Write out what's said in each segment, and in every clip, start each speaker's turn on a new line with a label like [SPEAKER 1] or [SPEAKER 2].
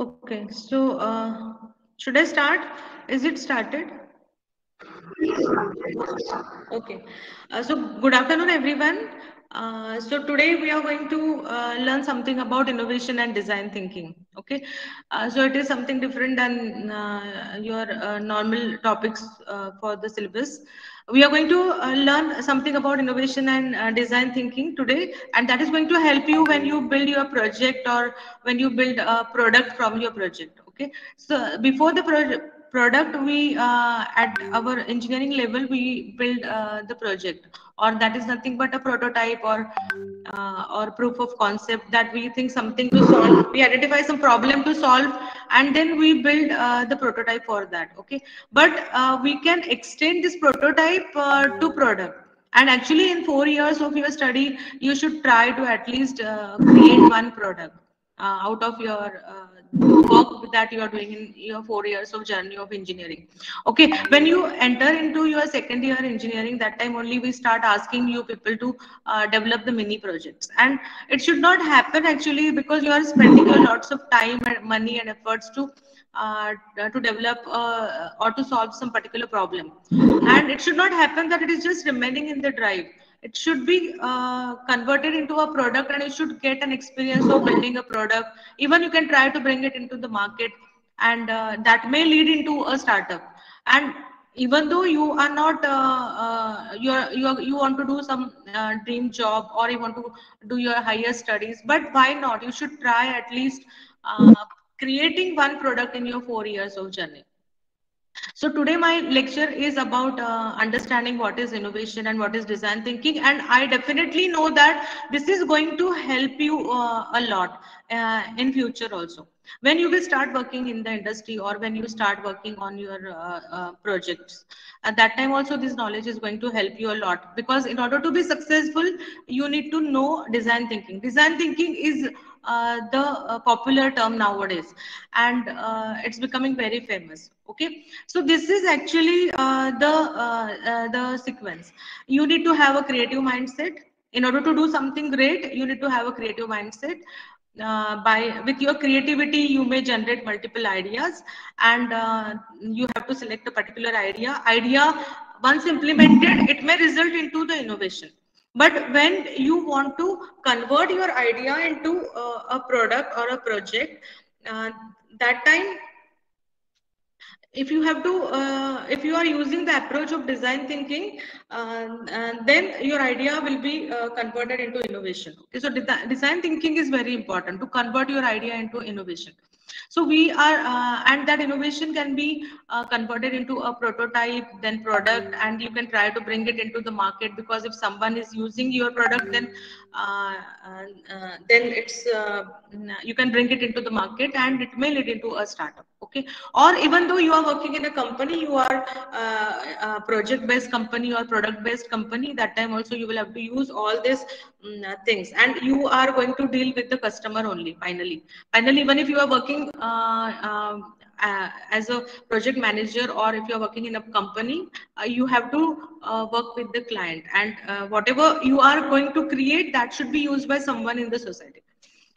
[SPEAKER 1] Okay, so uh, should I start? Is it started? Okay, uh, so good afternoon, everyone. Uh, so today we are going to uh, learn something about innovation and design thinking. Okay, uh, so it is something different than uh, your normal topics for the syllabus. We are going to uh, learn something about innovation and uh, design thinking today, and that is going to help you when you build your project or when you build a product from your project. Okay, so before the project product we uh, at our engineering level we build uh, the project. Or that is nothing but a prototype or uh, or proof of concept that we think something to solve. We identify some problem to solve and then we build uh, the prototype for that okay? But uh, we can extend this prototype uh, to product. And actually in four years of your study you should try to at least create one product out of your work that you are doing in your four years of journey of engineering. Okay when you enter into your second year engineering that time only we start asking you people to uh, develop the mini projects. And it should not happen actually because you are spending lots of time and money and efforts to uh, to develop uh, or to solve some particular problem. And it should not happen that it is just remaining in the drive it should be uh, converted into a product and you should get an experience of building a product. Even you can try to bring it into the market and uh, that may lead into a startup. And even though you are not uh, uh you are, you are, you want to do some uh, dream job or you want to do your higher studies but why not? You should try at least uh, creating one product in your 4 years of journey so today my lecture is about uh, understanding what is innovation and what is design thinking. And I definitely know that this is going to help you uh, a lot uh, in future also. When you will start working in the industry or when you start working on your uh, uh, projects, at that time also this knowledge is going to help you a lot because in order to be successful, you need to know design thinking. Design thinking is uh, the uh, popular term nowadays and uh, it's becoming very famous okay? So this is actually uh, the the sequence. You need to have a creative mindset. In order to do something great you need to have a creative mindset uh, by with your creativity you may generate multiple ideas and uh, you have to select a particular idea. Idea once implemented it may result into the innovation. But when you want to convert your idea into uh, a product or a project, uh, that time, if you have to, uh, if you are using the approach of design thinking, uh, then your idea will be uh, converted into innovation. Okay, so de design thinking is very important to convert your idea into innovation. So we are, uh, and that innovation can be uh, converted into a prototype, then product, and you can try to bring it into the market because if someone is using your product, then then it's uh, you can bring it into the market and it may lead into a startup. Okay, or even though you are working in a company, you are uh, a project-based company or product-based company. That time also you will have to use all these um, things, and you are going to deal with the customer only. Finally, finally, even if you are working working uh, um, uh, as a project manager or if you're working in a company, uh, you have to uh, work with the client and uh, whatever you are going to create that should be used by someone in the society.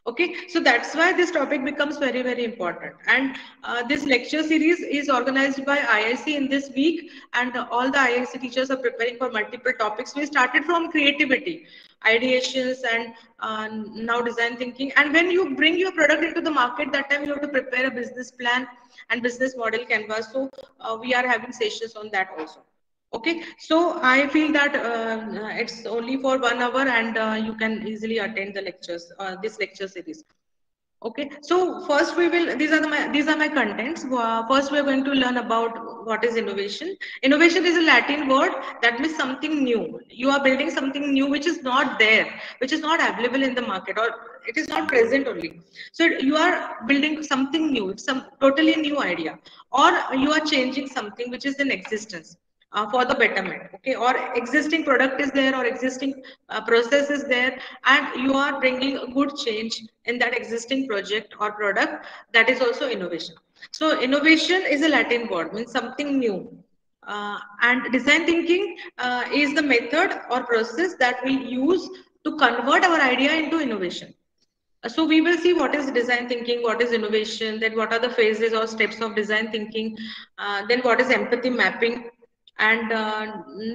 [SPEAKER 1] Okay, so that's why this topic becomes very, very important. And uh, this lecture series is organized by IIC in this week and all the IIC teachers are preparing for multiple topics. We started from creativity ideations and uh, now design thinking and when you bring your product into the market that time you have to prepare a business plan and business model canvas so uh, we are having sessions on that also okay so i feel that uh, it's only for one hour and uh, you can easily attend the lectures uh, this lecture series Okay, so first we will, these are the, my, these are my contents. First we are going to learn about what is innovation. Innovation is a Latin word that means something new. You are building something new which is not there, which is not available in the market or it is not present only. So you are building something new, it's some totally new idea or you are changing something which is in existence uh, for the betterment okay? Or existing product is there or existing uh, process is there and you are bringing a good change in that existing project or product that is also innovation. So innovation is a latin word means something new. Uh, and design thinking uh, is the method or process that we use to convert our idea into innovation. So we will see what is design thinking what is innovation then what are the phases or steps of design thinking uh, then what is empathy mapping and uh,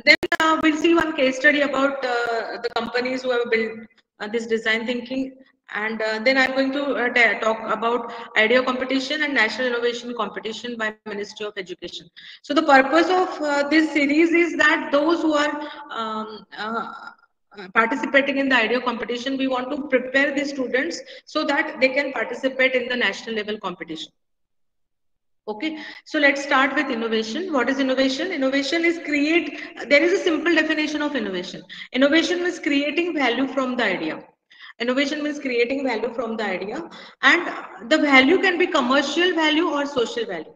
[SPEAKER 1] then uh, we'll see one case study about uh, the companies who have built uh, this design thinking and uh, then i'm going to talk about idea competition and national innovation competition by ministry of education so the purpose of this series is that those who are um, uh, participating in the idea competition, we want to prepare the students so that they can participate in the national level competition. Okay, so let's start with innovation. What is innovation? Innovation is create, there is a simple definition of innovation. Innovation means creating value from the idea. Innovation means creating value from the idea and the value can be commercial value or social value.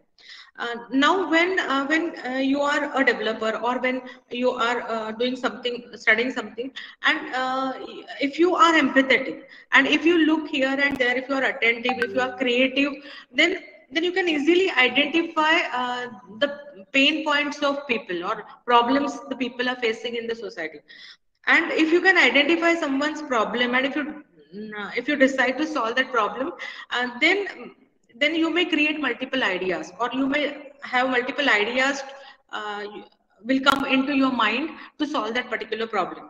[SPEAKER 1] Uh, now when uh, when uh, you are a developer or when you are uh, doing something studying something and uh, if you are empathetic and if you look here and there if you are attentive if you are creative then then you can easily identify uh, the pain points of people or problems the people are facing in the society. And if you can identify someone's problem and if you mm, uh, if you decide to solve that problem uh, then then you may create multiple ideas or you may have multiple ideas uh, will come into your mind to solve that particular problem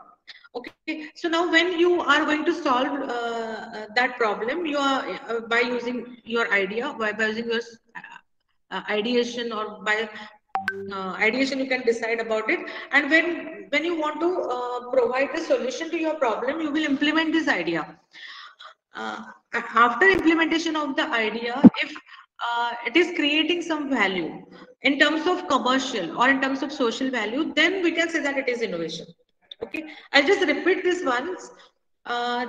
[SPEAKER 1] okay so now when you are going to solve uh, uh that problem you are uh, by using your idea by, by using your uh, ideation or by uh, ideation you can decide about it and when when you want to provide the solution to your problem you will implement this idea uh, after implementation of the idea, if uh, it is creating some value in terms of commercial or in terms of social value, then we can say that it is innovation. Okay, I'll just repeat this once. Uh,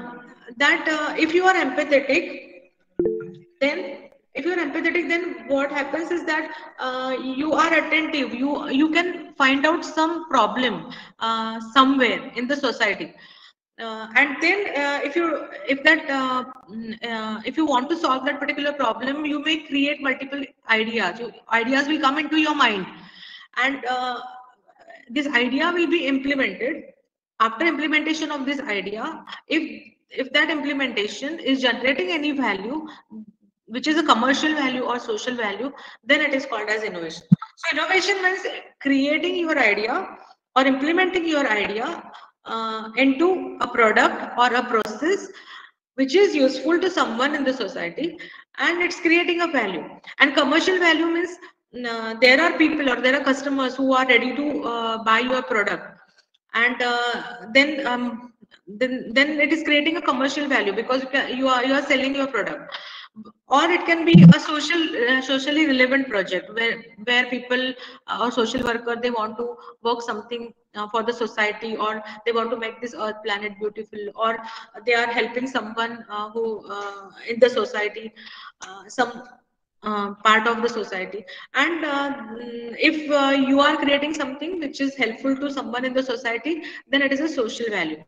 [SPEAKER 1] that uh, if you are empathetic, then if you are empathetic, then what happens is that uh, you are attentive. You you can find out some problem uh, somewhere in the society uh, and then uh, if you if that mm, if you want to solve that particular problem you may create multiple ideas you, ideas will come into your mind and this idea will be implemented after implementation of this idea if if that implementation is generating any value which is a commercial value or social value then it is called as innovation. So innovation means creating your idea or implementing your idea uh, into a product or a process which is useful to someone in the society and it's creating a value. And commercial value means uh, there are people or there are customers who are ready to uh, buy your product and uh, then um, then then it is creating a commercial value because you are you are selling your product. Or it can be a social uh, socially relevant project where where people uh, or social worker they want to work something uh, for the society or they want to make this earth planet beautiful or they are helping someone uh, who uh, in the society uh, part of the society. And if you are creating something which is helpful to someone in the society then it is a social value.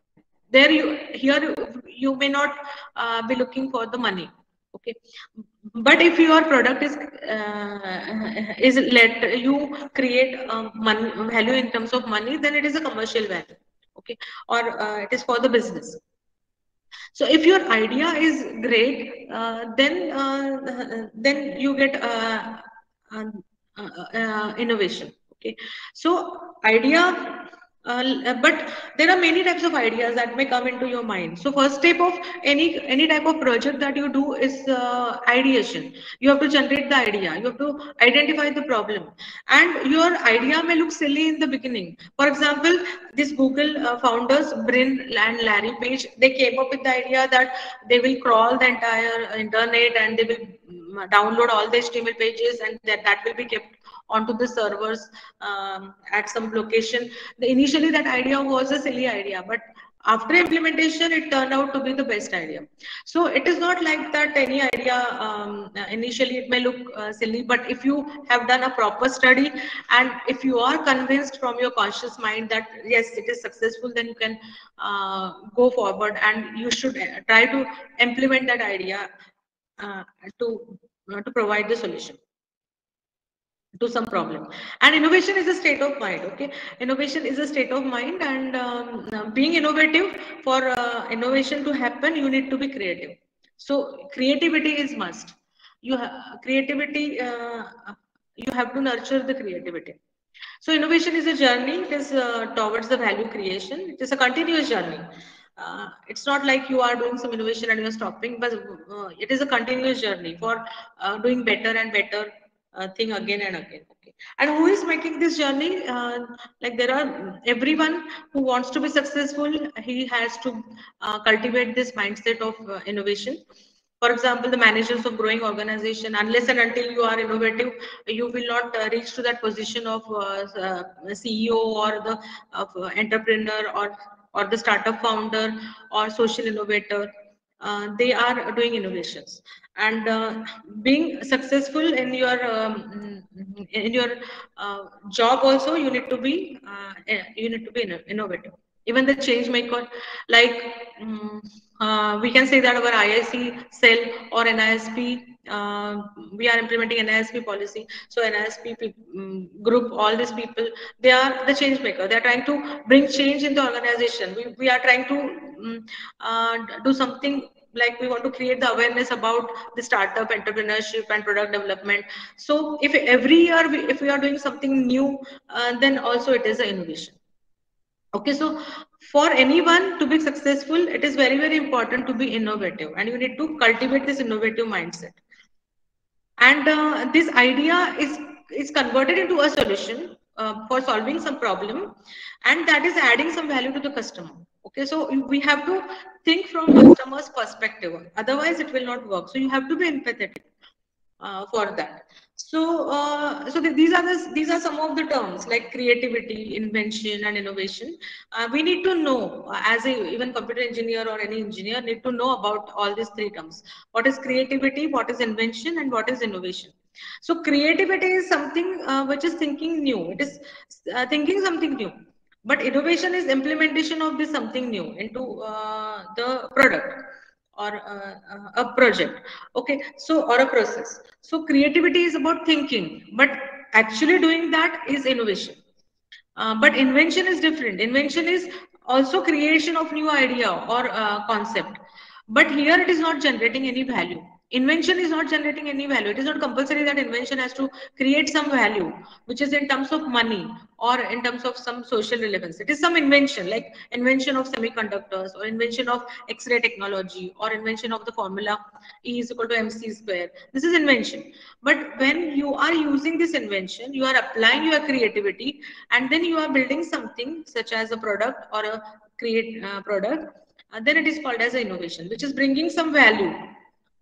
[SPEAKER 1] There you here you may not be looking for the money okay? But if your product is uh, is let you create um, money value in terms of money then it is a commercial value okay? Or uh, it is for the business so if your idea is great uh, then uh, then you get uh, uh, innovation. Okay. So idea uh, but there are many types of ideas that may come into your mind. So first step of any any type of project that you do is uh, ideation. You have to generate the idea. You have to identify the problem. And your idea may look silly in the beginning. For example this google uh, founders Brin and larry page they came up with the idea that they will crawl the entire internet and they will mm, download all the html pages and that that will be kept onto the servers um, at some location. The, initially, that idea was a silly idea, but after implementation it turned out to be the best idea so it is not like that any idea um, initially it may look uh, silly but if you have done a proper study and if you are convinced from your conscious mind that yes it is successful then you can uh, go forward and you should uh, try to implement that idea uh, to uh, to provide the solution to some problem and innovation is a state of mind okay innovation is a state of mind and um, being innovative for uh, innovation to happen you need to be creative So creativity is must. You have creativity. Uh, you have to nurture the creativity. So innovation is a journey. It is uh, towards the value creation. It is a continuous journey. Uh, it's not like you are doing some innovation and you are stopping, but uh, it is a continuous journey for uh, doing better and better uh, thing again and again. Okay. And who is making this journey? Uh, like there are everyone who wants to be successful. He has to cultivate this mindset of innovation for example the managers of growing organization unless and until you are innovative you will not uh, reach to that position of uh, uh, ceo or the uh, entrepreneur or or the startup founder or social innovator uh, they are doing innovations and uh, being successful in your um, in your job also you need to be you need to be innovative even the change maker like um, uh, we can say that our IIC cell or NISP, uh, we are implementing NISP policy. So NISP um, group, all these people, they are the change maker. They are trying to bring change in the organization. We, we are trying to um, uh, do something like we want to create the awareness about the startup entrepreneurship and product development. So if every year we, if we are doing something new uh, then also it is an innovation. Okay so for anyone to be successful it is very very important to be innovative and you need to cultivate this innovative mindset. And uh, this idea is is converted into a solution uh, for solving some problem and that is adding some value to the customer okay so we have to think from customer's perspective otherwise it will not work so you have to be empathetic uh, for that so, uh, so these are the, these are some of the terms like creativity, invention, and innovation. Uh, we need to know, as a even computer engineer or any engineer, need to know about all these three terms. What is creativity? What is invention? And what is innovation? So, creativity is something uh, which is thinking new. It is uh, thinking something new. But innovation is implementation of this something new into uh, the product or uh, uh, a project. Okay so or a process. So creativity is about thinking but actually doing that is innovation. Uh, but invention is different. Invention is also creation of new idea or concept. But here it is not generating any value invention is not generating any value. It is not compulsory that invention has to create some value, which is in terms of money or in terms of some social relevance. It is some invention, like invention of semiconductors or invention of X-ray technology or invention of the formula E is equal to mc square. This is invention. But when you are using this invention, you are applying your creativity and then you are building something such as a product or a create uh, product, uh, then it is called as an innovation, which is bringing some value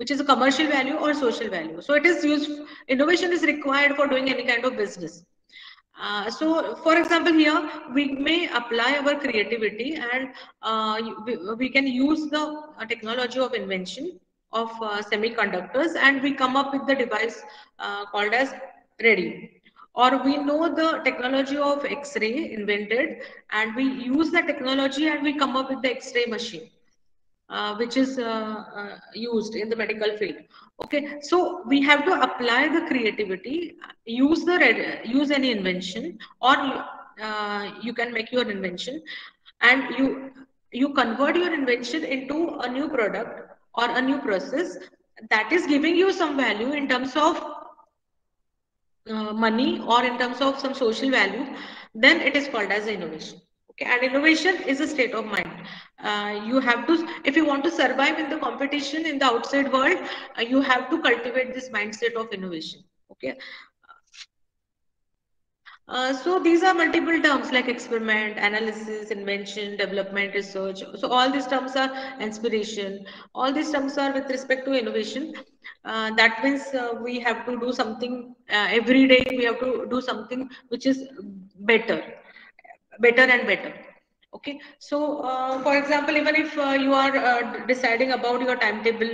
[SPEAKER 1] which is a commercial value or social value. So it is used, innovation is required for doing any kind of business. Uh, so, for example, here we may apply our creativity and uh, we, we, can use the uh, technology of invention of uh, semiconductors and we come up with the device uh, called as ready or we know the technology of x-ray invented and we use the technology and we come up with the x-ray machine uh, which is uh, uh, used in the medical field. Okay so we have to apply the creativity use the use any invention or uh, you can make your invention and you you convert your invention into a new product or a new process that is giving you some value in terms of uh, money or in terms of some social value then it is called as innovation. Okay and innovation is a state of mind uh, you have to if you want to survive in the competition in the outside world uh, you have to cultivate this mindset of innovation okay uh, so these are multiple terms like experiment, analysis, invention, development, research. So all these terms are inspiration. All these terms are with respect to innovation. Uh, that means uh, we have to do something uh, every day. We have to do something which is better better and better okay. So uh, for example even if uh, you are uh, deciding about your timetable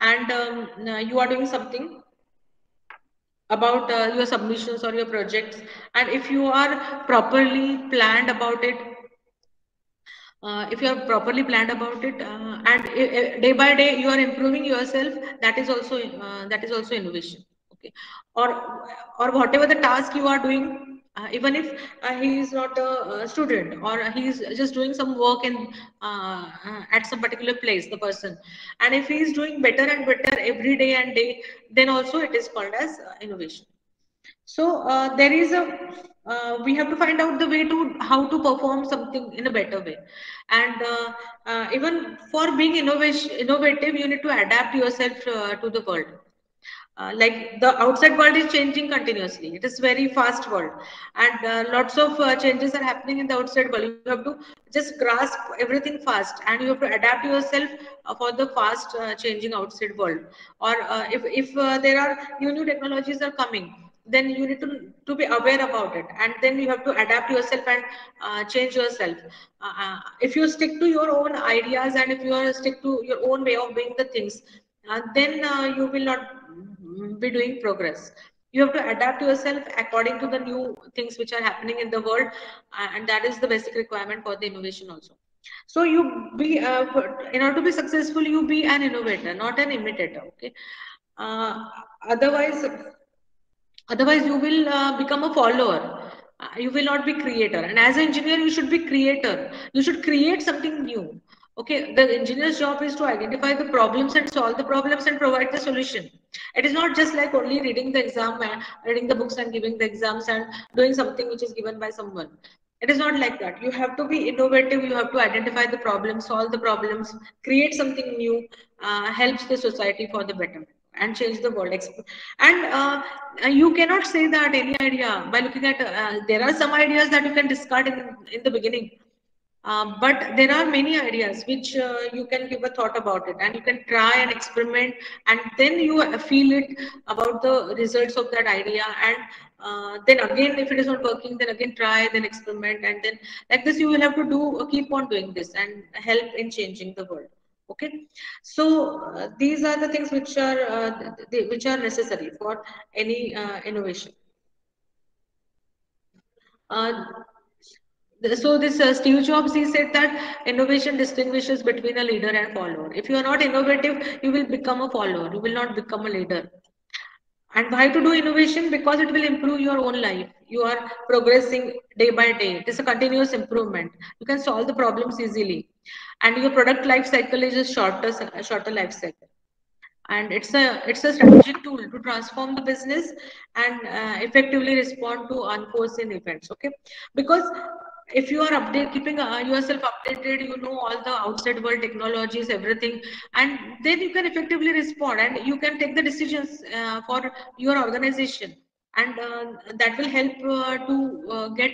[SPEAKER 1] and um, uh, you are doing something about uh, your submissions or your projects and if you are properly planned about it uh, if you are properly planned about it and day by day you are improving yourself that is also that is also innovation. Okay. Or or whatever the task you are doing uh, even if uh, he is not a, student or he is just doing some work in uh, uh, at some particular place the person. And if he is doing better and better every day and day then also it is called as uh, innovation. So uh, there is a we have to find out the way to how to perform something in a better way. And even for being innovation innovative you need to adapt yourself to the world uh, like the outside world is changing continuously. It is very fast world. And uh, lots of uh, changes are happening in the outside world. You have to just grasp everything fast and you have to adapt yourself uh, for the fast uh, changing outside world. Or uh, if, if there are new new technologies are coming then you need to, to be aware about it. And then you have to adapt yourself and change yourself. If you stick to your own ideas and if you are stick to your own way of doing the things then you will not be doing progress. You have to adapt yourself according to the new things which are happening in the world and that is the basic requirement for the innovation also. So you be uh, in order to be successful you be an innovator not an imitator okay? Uh, otherwise otherwise you will uh, become a follower. Uh, you will not be creator. And as an engineer you should be creator. You should create something new okay the engineer's job is to identify the problems and solve the problems and provide the solution. It is not just like only reading the exam reading the books and giving the exams and doing something which is given by someone. It is not like that. You have to be innovative you have to identify the problems solve the problems create something new uh, helps the society for the better and change the world. And uh, you cannot say that any idea by looking at uh, there are some ideas that you can discard in in the beginning um, but there are many ideas which uh, you can give a thought about it and you can try and experiment and then you feel it about the results of that idea and uh, then again if it is not working then again try then experiment and then like this you will have to do uh, keep on doing this and help in changing the world okay? So uh, these are the things which are uh, which are necessary for any innovation so this uh, Steve Jobs, he said that innovation distinguishes between a leader and follower. If you are not innovative, you will become a follower. You will not become a leader. And why to do innovation? Because it will improve your own life. You are progressing day by day. It is a continuous improvement. You can solve the problems easily. And your product life cycle is a shorter, shorter life cycle. And it's a it's a strategic tool to transform the business and uh, effectively respond to unforeseen events. Okay, because if you are update keeping uh, yourself updated you know all the outside world technologies everything and then you can effectively respond and you can take the decisions uh, for your organization. And uh, that will help uh, to uh, get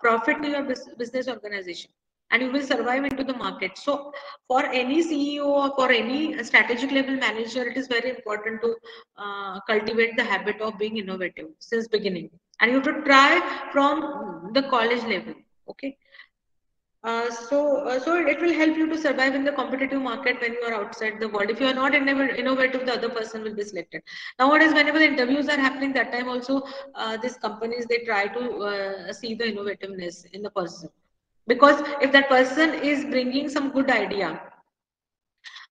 [SPEAKER 1] profit to your business organization. And you will survive into the market. So for any ceo or for any strategic level manager it is very important to cultivate the habit of being innovative since beginning. And you have to try from the college level okay. Uh, so uh, so it will help you to survive in the competitive market when you are outside the world. If you are not innovative the other person will be selected. Nowadays whenever the interviews are happening that time also uh, these companies they try to uh, see the innovativeness in the person. Because if that person is bringing some good idea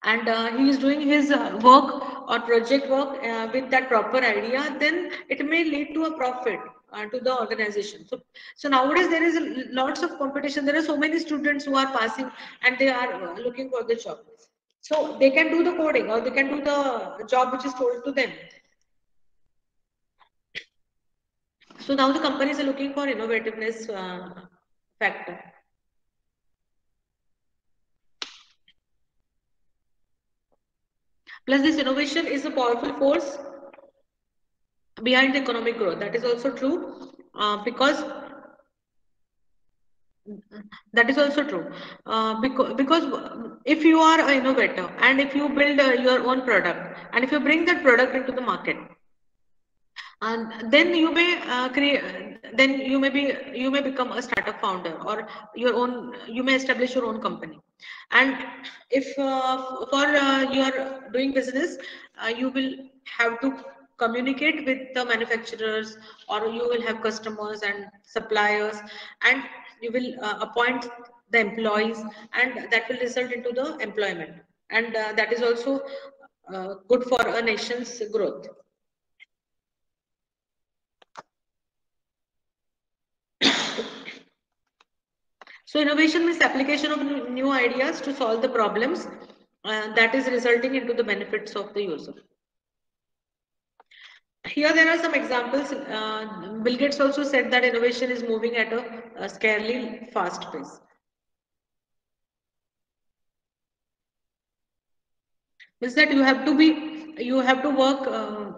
[SPEAKER 1] and uh, he is doing his uh, work or project work with that proper idea then it may lead to a profit uh, to the organization. So, so nowadays there is lots of competition. There are so many students who are passing and they are uh, looking for the job. So they can do the coding or they can do the job which is told to them. So now the companies are looking for innovativeness uh, factor. Plus this innovation is a powerful force behind the economic growth. That is also true uh, because that is also true uh, because because if you are an innovator and if you build uh, your own product and if you bring that product into the market and then you may uh, create then you may be you may become a startup founder or your own you may establish your own company and if uh, for uh, your doing business uh, you will have to communicate with the manufacturers or you will have customers and suppliers and you will uh, appoint the employees and that will result into the employment and uh, that is also uh, good for a nation's growth So innovation means application of new ideas to solve the problems uh, that is resulting into the benefits of the user. Here there are some examples. Uh, Bill Gates also said that innovation is moving at a, a scarily fast pace. Is that you have to be you have to work uh,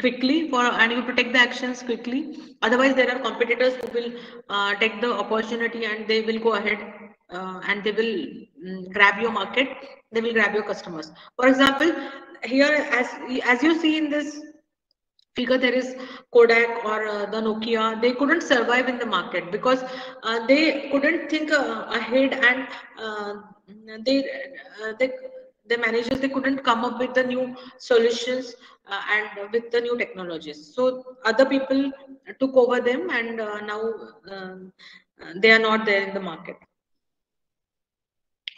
[SPEAKER 1] quickly for and you have to take the actions quickly otherwise there are competitors who will uh, take the opportunity and they will go ahead uh, and they will um, grab your market they will grab your customers for example here as as you see in this figure there is kodak or uh, the nokia they couldn't survive in the market because uh, they couldn't think uh, ahead and they they the managers they couldn't come up with the new solutions uh, and with the new technologies. So other people took over them and uh, now um, they are not there in the market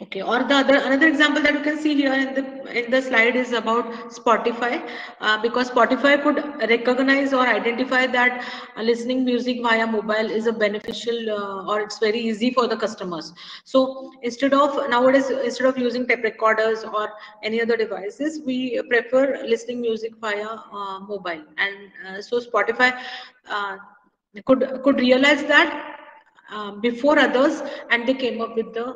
[SPEAKER 1] Okay, or the other another example that you can see here in the in the slide is about Spotify, uh, because Spotify could recognize or identify that listening music via mobile is a beneficial uh, or it's very easy for the customers. So instead of nowadays instead of using tape recorders or any other devices, we prefer listening music via uh, mobile, and uh, so Spotify uh, could could realize that before others, and they came up with the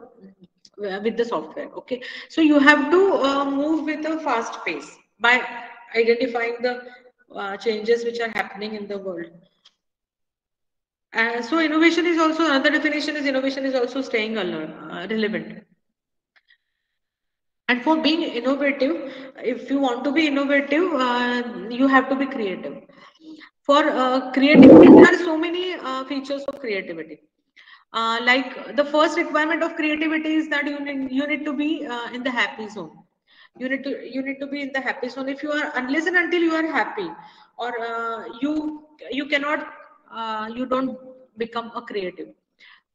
[SPEAKER 1] with the software okay? So you have to uh, move with a fast pace by identifying the uh, changes which are happening in the world. Uh, so innovation is also another definition is innovation is also staying alert, uh, relevant. And for being innovative if you want to be innovative uh, you have to be creative. For creativity there are so many features of creativity uh, like the first requirement of creativity is that you need, you need to be uh, in the happy zone. You need to you need to be in the happy zone. If you are unless and until you are happy or uh, you you cannot uh, you don't become a creative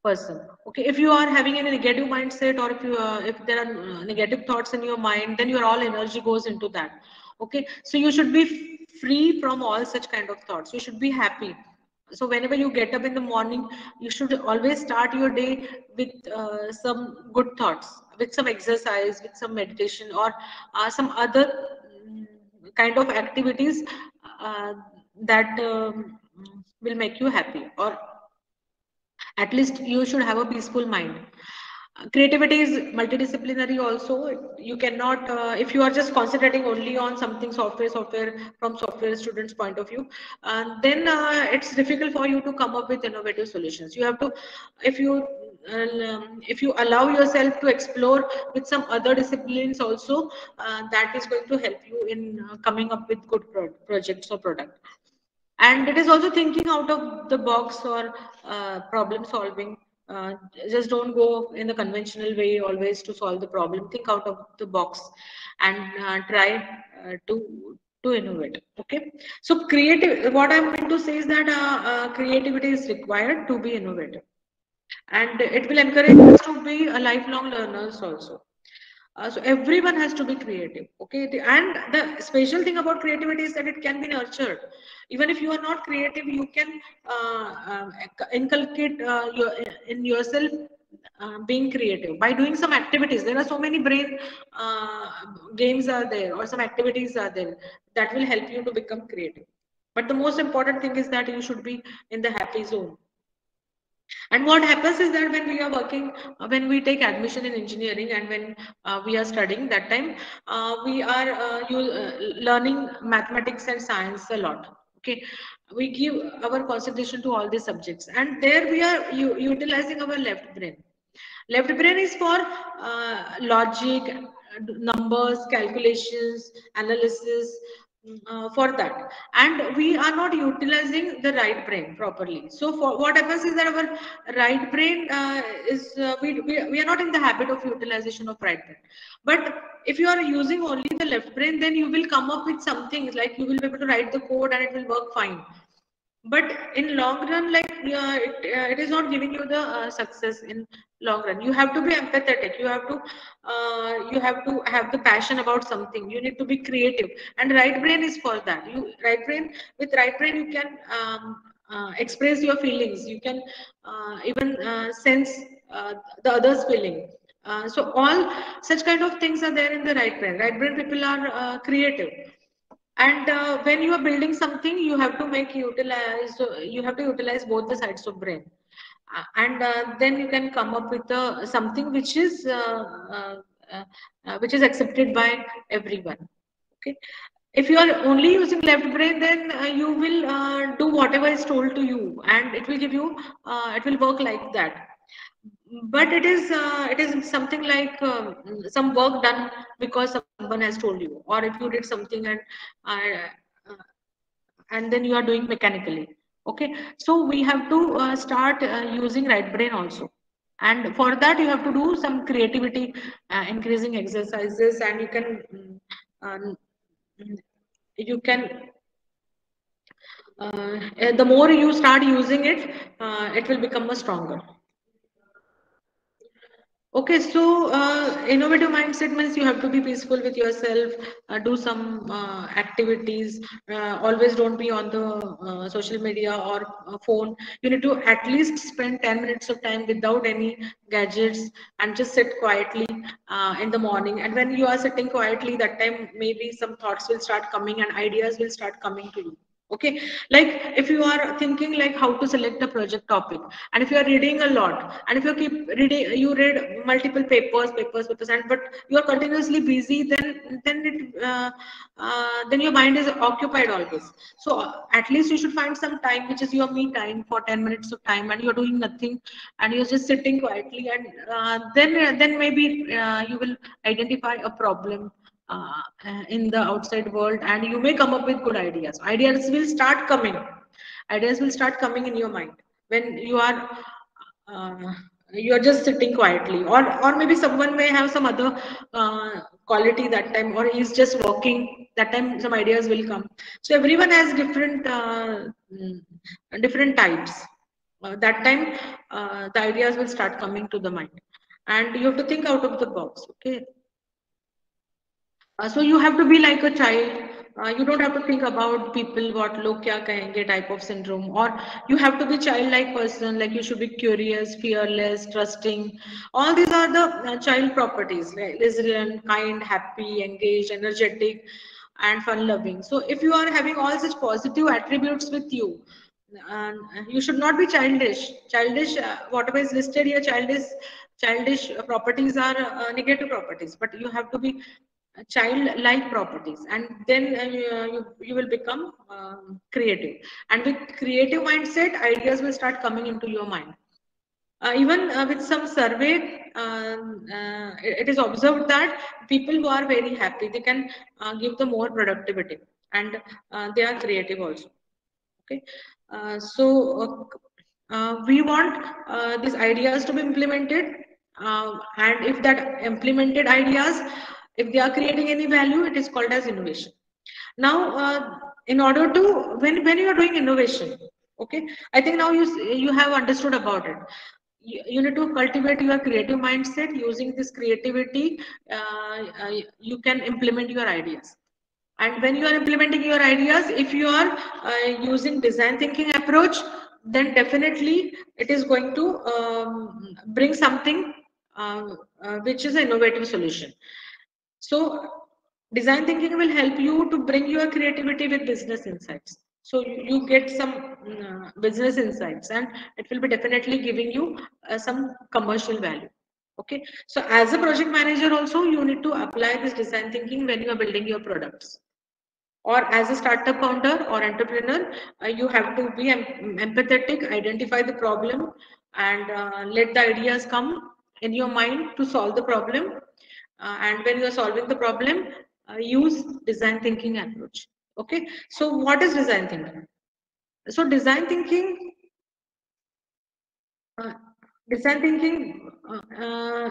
[SPEAKER 1] person. Okay if you are having any negative mindset or if you uh, if there are negative thoughts in your mind then your all energy goes into that. Okay so you should be free from all such kind of thoughts. You should be happy so whenever you get up in the morning you should always start your day with uh, some good thoughts with some exercise with some meditation or uh, some other mm, kind of activities uh, that um, will make you happy or at least you should have a peaceful mind creativity is multidisciplinary also. You cannot uh, if you are just concentrating only on something software software from software students point of view uh, then uh, it's difficult for you to come up with innovative solutions. You have to if you um, if you allow yourself to explore with some other disciplines also uh, that is going to help you in uh, coming up with good pro projects or product. And it is also thinking out of the box or uh, problem solving uh, just don't go in the conventional way always to solve the problem. Think out of the box and uh, try uh, to to innovate okay? So creative what i'm going to say is that uh, uh, creativity is required to be innovative. And it will encourage us to be a lifelong learners also uh, so everyone has to be creative okay? And the special thing about creativity is that it can be nurtured. Even if you are not creative you can uh, um, inculcate uh, your, in yourself uh, being creative. By doing some activities there are so many brain uh, games are there or some activities are there that will help you to become creative. But the most important thing is that you should be in the happy zone and what happens is that when we are working uh, when we take admission in engineering and when uh, we are studying that time uh, we are uh, you, learning mathematics and science a lot okay? We give our concentration to all these subjects and there we are utilizing our left brain. Left brain is for uh, logic numbers calculations analysis uh, for that. And we are not utilizing the right brain properly. So for what happens is that our right brain uh, is uh, we, we, we are not in the habit of utilization of right brain. But if you are using only the left brain then you will come up with something like you will be able to write the code and it will work fine but in long run like uh, it, uh, it is not giving you the uh, success in long run you have to be empathetic you have to uh, you have to have the passion about something you need to be creative and right brain is for that you right brain with right brain you can um, uh, express your feelings you can uh, even sense the other's feeling. So all such kind of things are there in the right brain. Right brain people are creative. And uh, when you are building something, you have to make utilize, you have to utilize both the sides of brain. Uh, and uh, then you can come up with something which is which is accepted by everyone. Okay if you are only using left brain then uh, you will uh, do whatever is told to you and it will give you uh, it will work like that but it is uh, it is something like um, some work done because someone has told you. Or if you did something and uh, and then you are doing mechanically. Okay? So we have to uh, start using right brain also. And for that you have to do some creativity increasing exercises and you can um, you can uh, the more you start using it uh, it will become a stronger Okay, so uh, innovative mindset means you have to be peaceful with yourself, uh, do some uh, activities, uh, always don't be on the uh, social media or uh, phone. You need to at least spend 10 minutes of time without any gadgets and just sit quietly in the morning. And when you are sitting quietly, that time maybe some thoughts will start coming and ideas will start coming to you okay? Like if you are thinking like how to select a project topic and if you are reading a lot and if you keep reading you read multiple papers papers papers and but you are continuously busy then then it uh, uh, then your mind is occupied always. So at least you should find some time which is your me time for 10 minutes of time and you're doing nothing and you're just sitting quietly and uh, then then maybe uh, you will identify a problem uh, in the outside world and you may come up with good ideas. Ideas will start coming. Ideas will start coming in your mind. When you are uh, you are just sitting quietly or or maybe someone may have some other uh, quality that time or he's just walking that time some ideas will come. So everyone has different uh, mm, different types. Uh, that time uh, the ideas will start coming to the mind. And you have to think out of the box okay uh, so you have to be like a child. Uh, you don't have to think about people what look kya kahenge type of syndrome. Or you have to be childlike person like you should be curious fearless trusting. All these are the uh, child properties resilient kind happy engaged energetic and fun loving. So if you are having all such positive attributes with you and you should not be childish. Childish uh, whatever is listed here childish childish properties are uh, negative properties. But you have to be child-like properties. And then uh, you, you will become um, creative. And with creative mindset ideas will start coming into your mind. Uh, even uh, with some survey um, uh, it is observed that people who are very happy they can uh, give the more productivity. And uh, they are creative also. Okay? So we want these ideas to be implemented. And if that implemented ideas if they are creating any value, it is called as innovation. Now, uh, in order to, when, when you are doing innovation, okay, I think now you, you have understood about it. You, you need to cultivate your creative mindset. Using this creativity, uh, uh, you can implement your ideas. And when you are implementing your ideas, if you are uh, using design thinking approach, then definitely it is going to um, bring something uh, uh, which is an innovative solution. So design thinking will help you to bring your creativity with business insights. So you, get some uh, business insights and it will be definitely giving you uh, some commercial value. Okay. So as a project manager also, you need to apply this design thinking when you are building your products. Or as a startup founder or entrepreneur, uh, you have to be empathetic, identify the problem and uh, let the ideas come in your mind to solve the problem uh, and when you are solving the problem uh, use design thinking approach. Okay? So what is design thinking? So design thinking uh, design thinking uh, uh,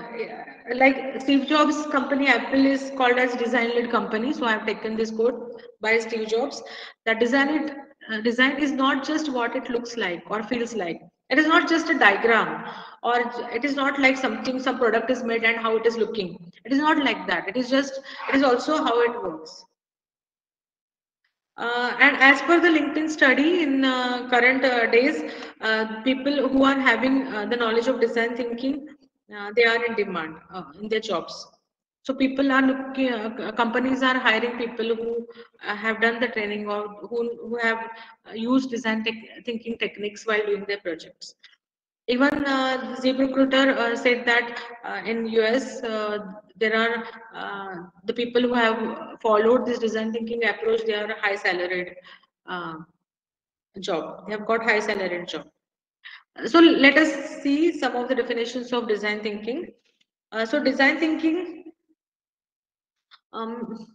[SPEAKER 1] like steve jobs company apple is called as design led company. So i have taken this quote by steve jobs that design it uh, design is not just what it looks like or feels like it is not just a diagram or it is not like something some product is made and how it is looking. It is not like that. It is just it is also how it works. Uh, and as per the LinkedIn study in uh, current uh, days, uh, people who are having uh, the knowledge of design thinking, uh, they are in demand in their jobs. So people are looking, companies are hiring people who have done the training or who, who have used design thinking techniques while doing their projects. Even uh, ZipRecruiter uh, said that uh, in US uh, there are uh, the people who have followed this design thinking approach. They are a high salaried uh, job. They have got high salaried job. So let us see some of the definitions of design thinking. so design thinking um,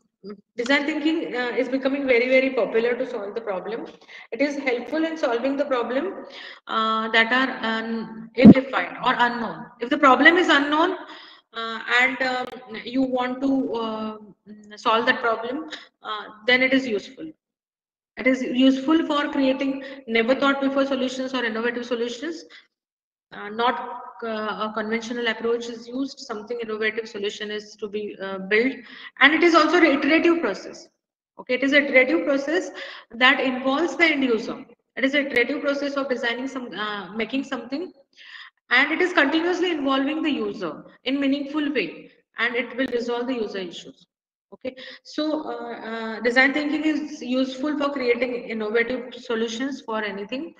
[SPEAKER 1] design thinking uh, is becoming very very popular to solve the problem. It is helpful in solving the problem uh, that are um, ill-defined or unknown. If the problem is unknown uh, and um, you want to uh, solve that problem uh, then it is useful. It is useful for creating never thought before solutions or innovative solutions uh, not uh, a conventional approach is used, something innovative solution is to be uh, built, and it is also an iterative process. Okay, it is an iterative process that involves the end user. It is an iterative process of designing some, uh, making something, and it is continuously involving the user in meaningful way, and it will resolve the user issues. Okay, so uh, uh, design thinking is useful for creating innovative solutions for anything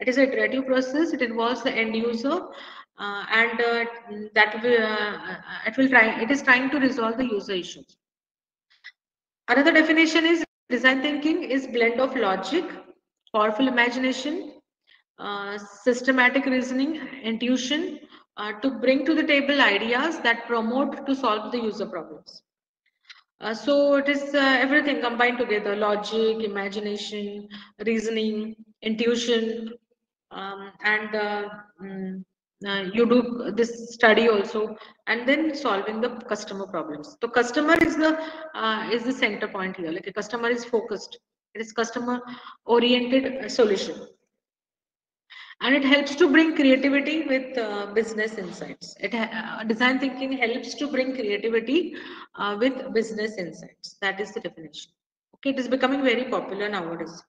[SPEAKER 1] it is a iterative process. It involves the end user, uh, and uh, that will uh, it will try. It is trying to resolve the user issues. Another definition is design thinking is blend of logic, powerful imagination, uh, systematic reasoning, intuition uh, to bring to the table ideas that promote to solve the user problems. Uh, so it is uh, everything combined together logic imagination reasoning intuition um, and uh, mm, uh, you do this study also and then solving the customer problems. So customer is the uh, is the center point here. Like a customer is focused. It is customer oriented solution. And it helps to bring creativity with uh, business insights. It uh, design thinking helps to bring creativity uh, with business insights. That is the definition. Okay it is becoming very popular nowadays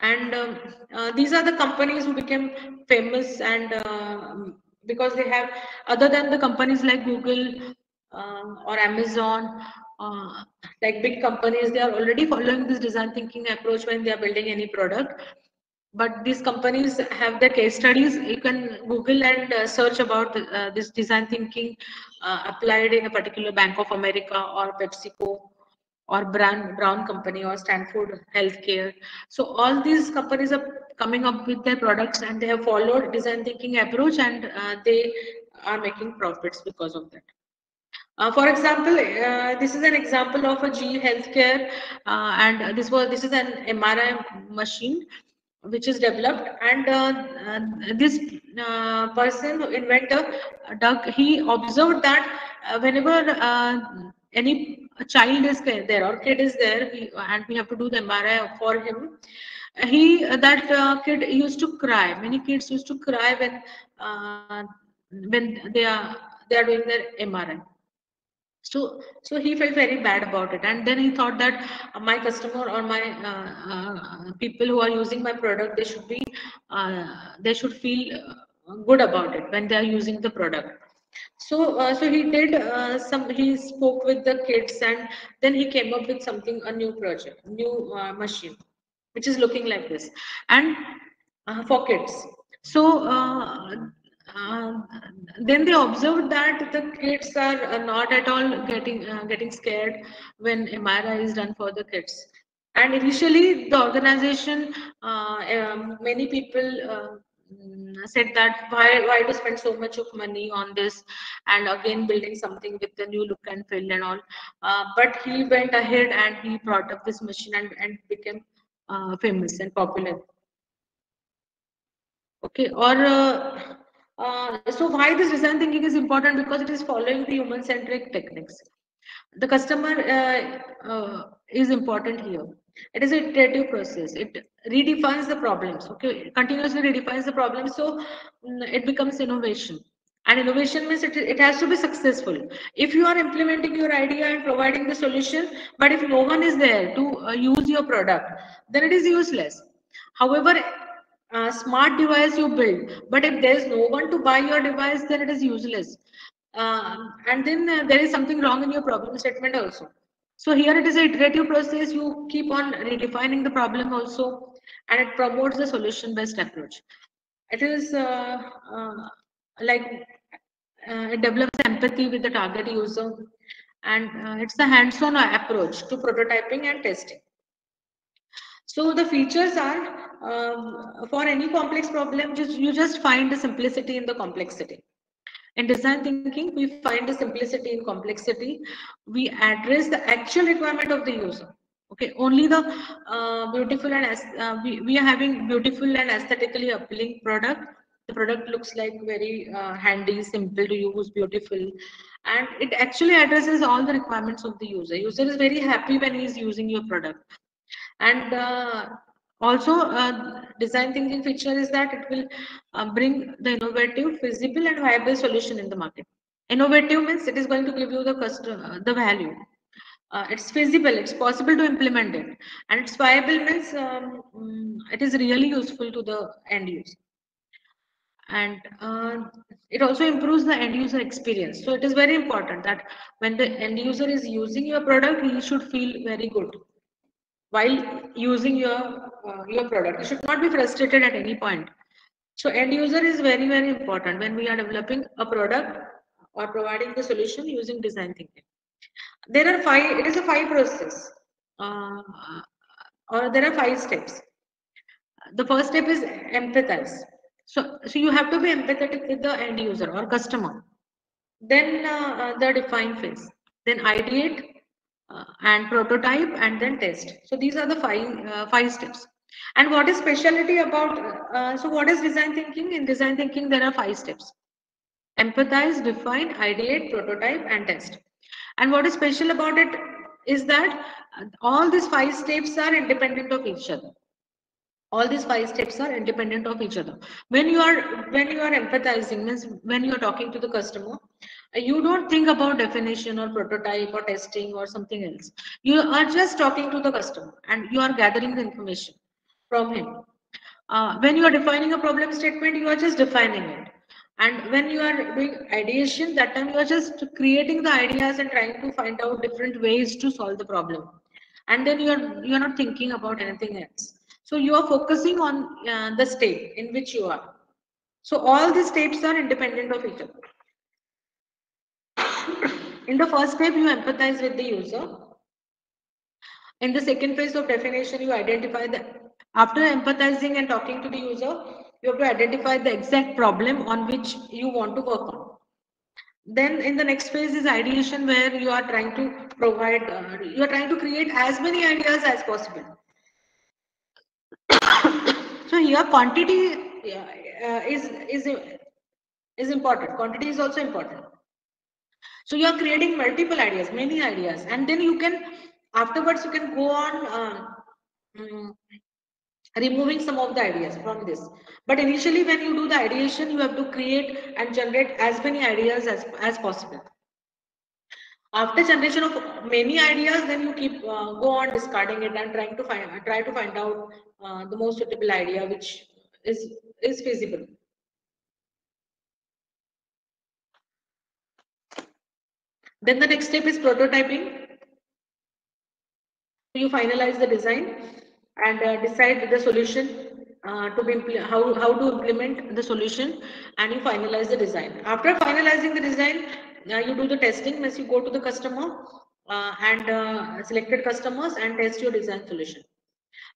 [SPEAKER 1] and um, uh, these are the companies who became famous and uh, because they have other than the companies like google uh, or amazon uh, like big companies they are already following this design thinking approach when they are building any product. But these companies have their case studies. You can google and uh, search about uh, this design thinking applied in a particular bank of america or pepsico or Brown, Brown Company or Stanford Healthcare. So all these companies are coming up with their products and they have followed design thinking approach and uh, they are making profits because of that. Uh, for example, uh, this is an example of a GE Healthcare, uh, and this was this is an MRI machine which is developed, and uh, this uh, person, inventor, Doug, he observed that whenever any child is there or kid is there and we have to do the MRI for him, he that uh, kid used to cry. Many kids used to cry when uh, when they are they are doing their MRI. So so he felt very bad about it, and then he thought that my customer or my uh, uh, people who are using my product they should be uh, they should feel good about it when they are using the product so, uh, so he did uh, some. He spoke with the kids, and then he came up with something, a new project, new uh, machine, which is looking like this, and uh, for kids. So uh, uh, then they observed that the kids are not at all getting getting scared when MRI is done for the kids. And initially, the organization, um, many people said that why why to spend so much of money on this and again building something with the new look and feel and all? Uh, but he went ahead and he brought up this machine and, and became uh, famous and popular. Okay or uh, uh so why this design thinking is important? Because it is following the human centric techniques. The customer uh, uh, is important here it is a iterative process. It redefines the problems okay? Continuously redefines the problem so mm, it becomes innovation. And innovation means it, it has to be successful. If you are implementing your idea and providing the solution but if no one is there to uh, use your product then it is useless. However a smart device you build but if there is no one to buy your device then it is useless. Um, and then uh, there is something wrong in your problem statement also so here it is a iterative process. You keep on redefining the problem also and it promotes the solution based approach. It is uh, uh, like uh, it develops empathy with the target user and uh, it's a hands-on approach to prototyping and testing. So the features are um, for any complex problem just you just find the simplicity in the complexity in design thinking we find the simplicity in complexity. We address the actual requirement of the user. Okay only the uh, beautiful and uh, we, we are having beautiful and aesthetically appealing product. The product looks like very uh, handy simple to use beautiful. And it actually addresses all the requirements of the user. User is very happy when he is using your product. And uh, also uh, design thinking feature is that it will uh, bring the innovative feasible and viable solution in the market. Innovative means it is going to give you the customer the value. Uh, it's feasible it's possible to implement it. And it's viable means um, mm, it is really useful to the end user. And uh, it also improves the end user experience. So it is very important that when the end user is using your product he should feel very good while using your uh, your product. You should not be frustrated at any point. So end user is very very important when we are developing a product or providing the solution using design thinking. There are five it is a five process uh, or there are five steps. The first step is empathize. So, so you have to be empathetic with the end user or customer. Then uh, uh, the define phase, then ideate uh, and prototype and then test. So these are the five uh, five steps. And what is specialty about? Uh, so what is design thinking? In design thinking, there are five steps: empathize, define, ideate, prototype, and test. And what is special about it is that uh, all these five steps are independent of each other all these five steps are independent of each other. When you are when you are empathizing means when you are talking to the customer you don't think about definition or prototype or testing or something else. You are just talking to the customer and you are gathering the information from him. Uh, when you are defining a problem statement you are just defining it. And when you are doing ideation that time you are just creating the ideas and trying to find out different ways to solve the problem. And then you are you are not thinking about anything else so you are focusing on uh, the state in which you are. So all these states are independent of each other. in the first step, you empathize with the user. In the second phase of definition, you identify the, after empathizing and talking to the user, you have to identify the exact problem on which you want to work on. Then in the next phase is ideation where you are trying to provide, uh, you are trying to create as many ideas as possible so here quantity uh, is is is important. Quantity is also important. So you are creating multiple ideas many ideas and then you can afterwards you can go on um, removing some of the ideas from this. But initially when you do the ideation you have to create and generate as many ideas as as possible. After generation of many ideas then you keep uh, go on discarding it and trying to find try to find out uh, the most suitable idea which is is feasible. Then the next step is prototyping. You finalize the design and uh, decide the solution uh, to be how how to implement the solution and you finalize the design. After finalizing the design uh, you do the testing. Means you go to the customer uh, and uh, selected customers and test your design solution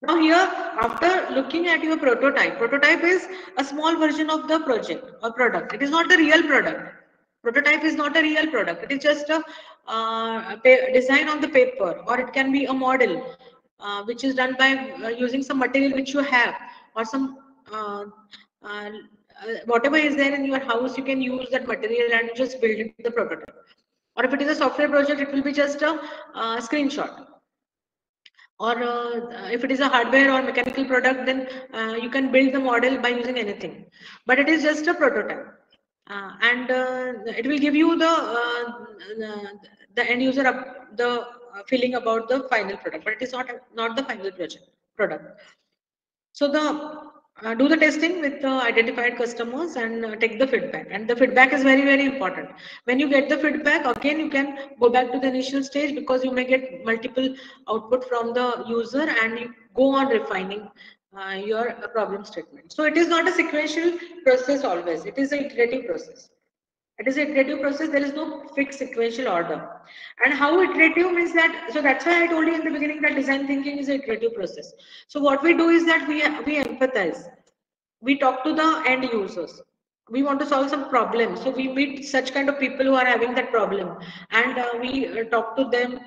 [SPEAKER 1] now here after looking at your prototype prototype is a small version of the project or product it is not the real product prototype is not a real product it is just a uh, design on the paper or it can be a model uh, which is done by uh, using some material which you have or some uh, whatever is there in your house, you can use that material and just build the prototype. Or if it is a software project, it will be just a uh, screenshot. Or uh, if it is a hardware or mechanical product, then uh, you can build the model by using anything. But it is just a prototype. uh, and uh, it will give you the uh, the end user the uh, feeling about the final product but it is not not the final project product so the uh, do the testing with the identified customers and uh, take the feedback. And the feedback is very very important. When you get the feedback again you can go back to the initial stage because you may get multiple output from the user and you go on refining uh, your problem statement. So it is not a sequential process always. It is an iterative process it is iterative process. There is no fixed sequential order. And how iterative means that so that's why i told you in the beginning that design thinking is an iterative process. So what we do is that we we empathize. We talk to the end users. We want to solve some problem. So we meet such kind of people who are having that problem. And uh, we uh, talk to them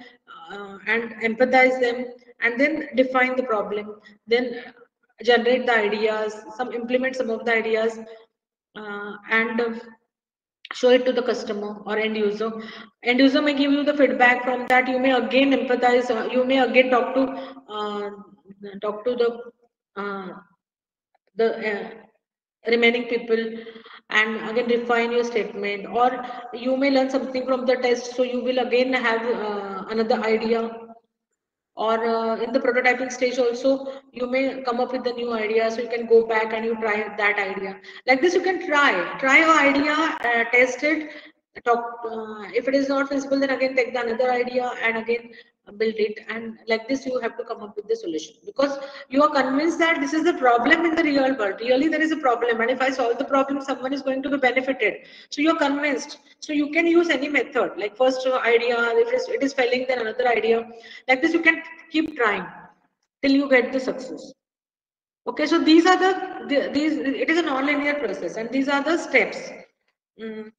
[SPEAKER 1] uh, and empathize them and then define the problem. Then generate the ideas some implement some of the ideas uh, and show it to the customer or end user. End user may give you the feedback from that you may again empathize uh, you may again talk to uh, talk to the uh, the uh, remaining people and again refine your statement. Or you may learn something from the test so you will again have uh, another idea or uh, in the prototyping stage also you may come up with the new idea so you can go back and you try that idea. Like this you can try. Try your idea uh, test it talk uh, if it is not feasible then again take the another idea and again build it and like this you have to come up with the solution. Because you are convinced that this is the problem in the real world. Really there is a problem and if i solve the problem someone is going to be benefited. So you're convinced. So you can use any method. Like first idea if it is failing then another idea. Like this you can keep trying till you get the success. Okay so these are the, the these it is a non-linear process and these are the steps um,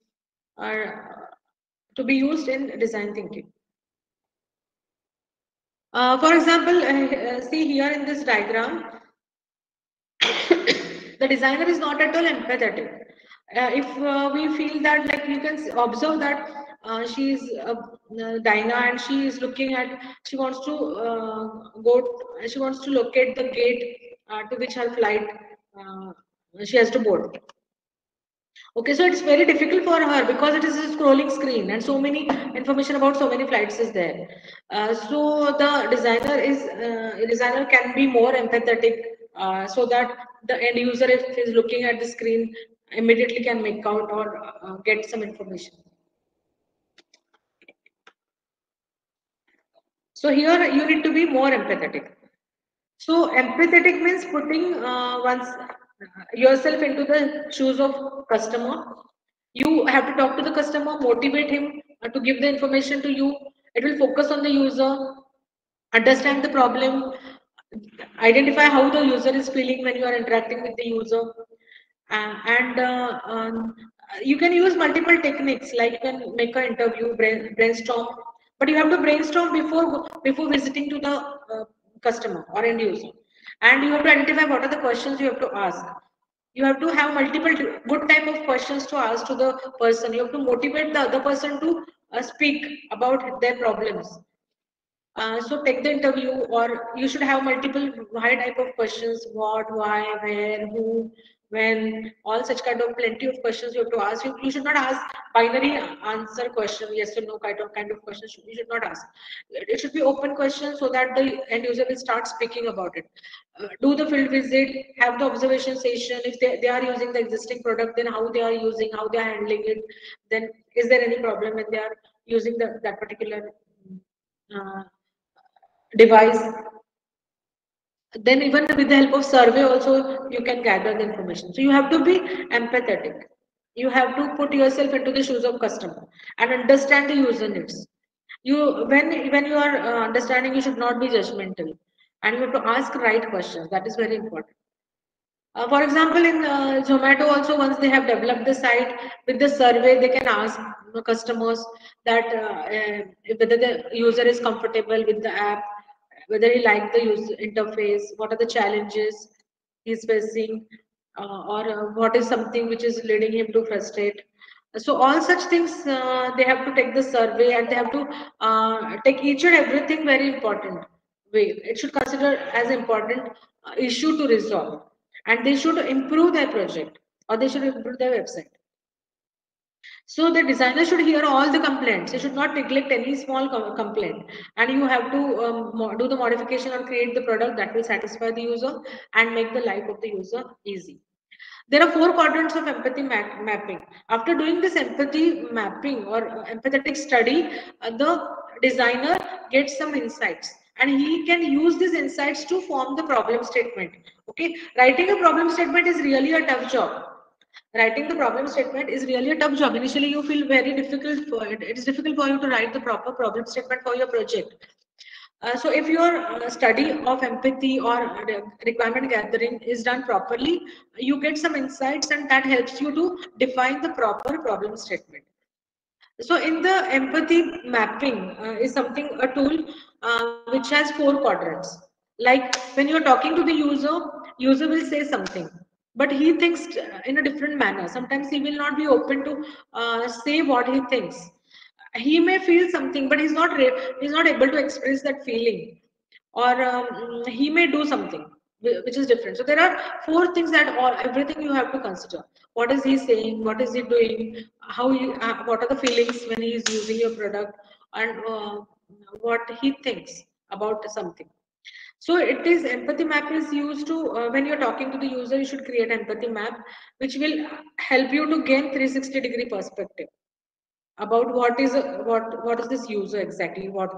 [SPEAKER 1] are to be used in design thinking uh, for example, uh, see here in this diagram, the designer is not at all empathetic. Uh, if uh, we feel that, like you can observe that uh, she is uh, Dinah and she is looking at, she wants to go, she wants to locate the gate to which her flight she has to board. Okay, so it's very difficult for her because it is a scrolling screen and so many information about so many flights is there. Uh, so the designer is uh, designer can be more empathetic uh, so that the end user if is looking at the screen immediately can make out or uh, get some information. So here you need to be more empathetic. So empathetic means putting uh, yourself into the shoes of customer. You have to talk to the customer motivate him uh, to give the information to you. It will focus on the user understand the problem identify how the user is feeling when you are interacting with the user. Uh, and uh, um, you can use multiple techniques like you can make an interview brain, brainstorm. But you have to brainstorm before before visiting to the uh, customer or end user and you have to identify what are the questions you have to ask. You have to have multiple good type of questions to ask to the person. You have to motivate the other person to uh, speak about their problems. Uh, so take the interview or you should have multiple high type of questions. What why where who when all such kind of plenty of questions you have to ask you, you should not ask binary answer question yes or no kind of kind of questions you should not ask. It should be open questions so that the end user will start speaking about it. Uh, do the field visit have the observation session. If they, they are using the existing product then how they are using how they are handling it then is there any problem when they are using the, that particular uh, device then even with the help of survey also you can gather the information. So you have to be empathetic. You have to put yourself into the shoes of customer and understand the user needs. You when when you are uh, understanding you should not be judgmental and you have to ask right questions. That is very important. Uh, for example in uh, zomato also once they have developed the site with the survey they can ask customers that uh, uh, whether the user is comfortable with the app whether he liked the user interface, what are the challenges he's facing, uh, or uh, what is something which is leading him to frustrate. So all such things, uh, they have to take the survey and they have to uh, take each and everything very important way. It should consider as important issue to resolve. And they should improve their project or they should improve their website. So the designer should hear all the complaints. You should not neglect any small complaint. And you have to um, do the modification or create the product that will satisfy the user and make the life of the user easy. There are four quadrants of empathy map mapping. After doing this empathy mapping or uh, empathetic study, uh, the designer gets some insights and he can use these insights to form the problem statement. Okay, writing a problem statement is really a tough job writing the problem statement is really a tough job. Initially you feel very difficult for it. It is difficult for you to write the proper problem statement for your project. Uh, so if your uh, study of empathy or requirement gathering is done properly you get some insights and that helps you to define the proper problem statement. So in the empathy mapping uh, is something a tool uh, which has four quadrants. Like when you're talking to the user user will say something but he thinks in a different manner. Sometimes he will not be open to uh, say what he thinks. He may feel something but he's not he's not able to express that feeling. Or um, he may do something which is different. So there are four things that all everything you have to consider. What is he saying? What is he doing? How you uh, what are the feelings when he is using your product? And uh, what he thinks about something so it is empathy map is used to uh, when you're talking to the user, you should create empathy map, which will help you to gain 360 degree perspective about what is what what is this user exactly what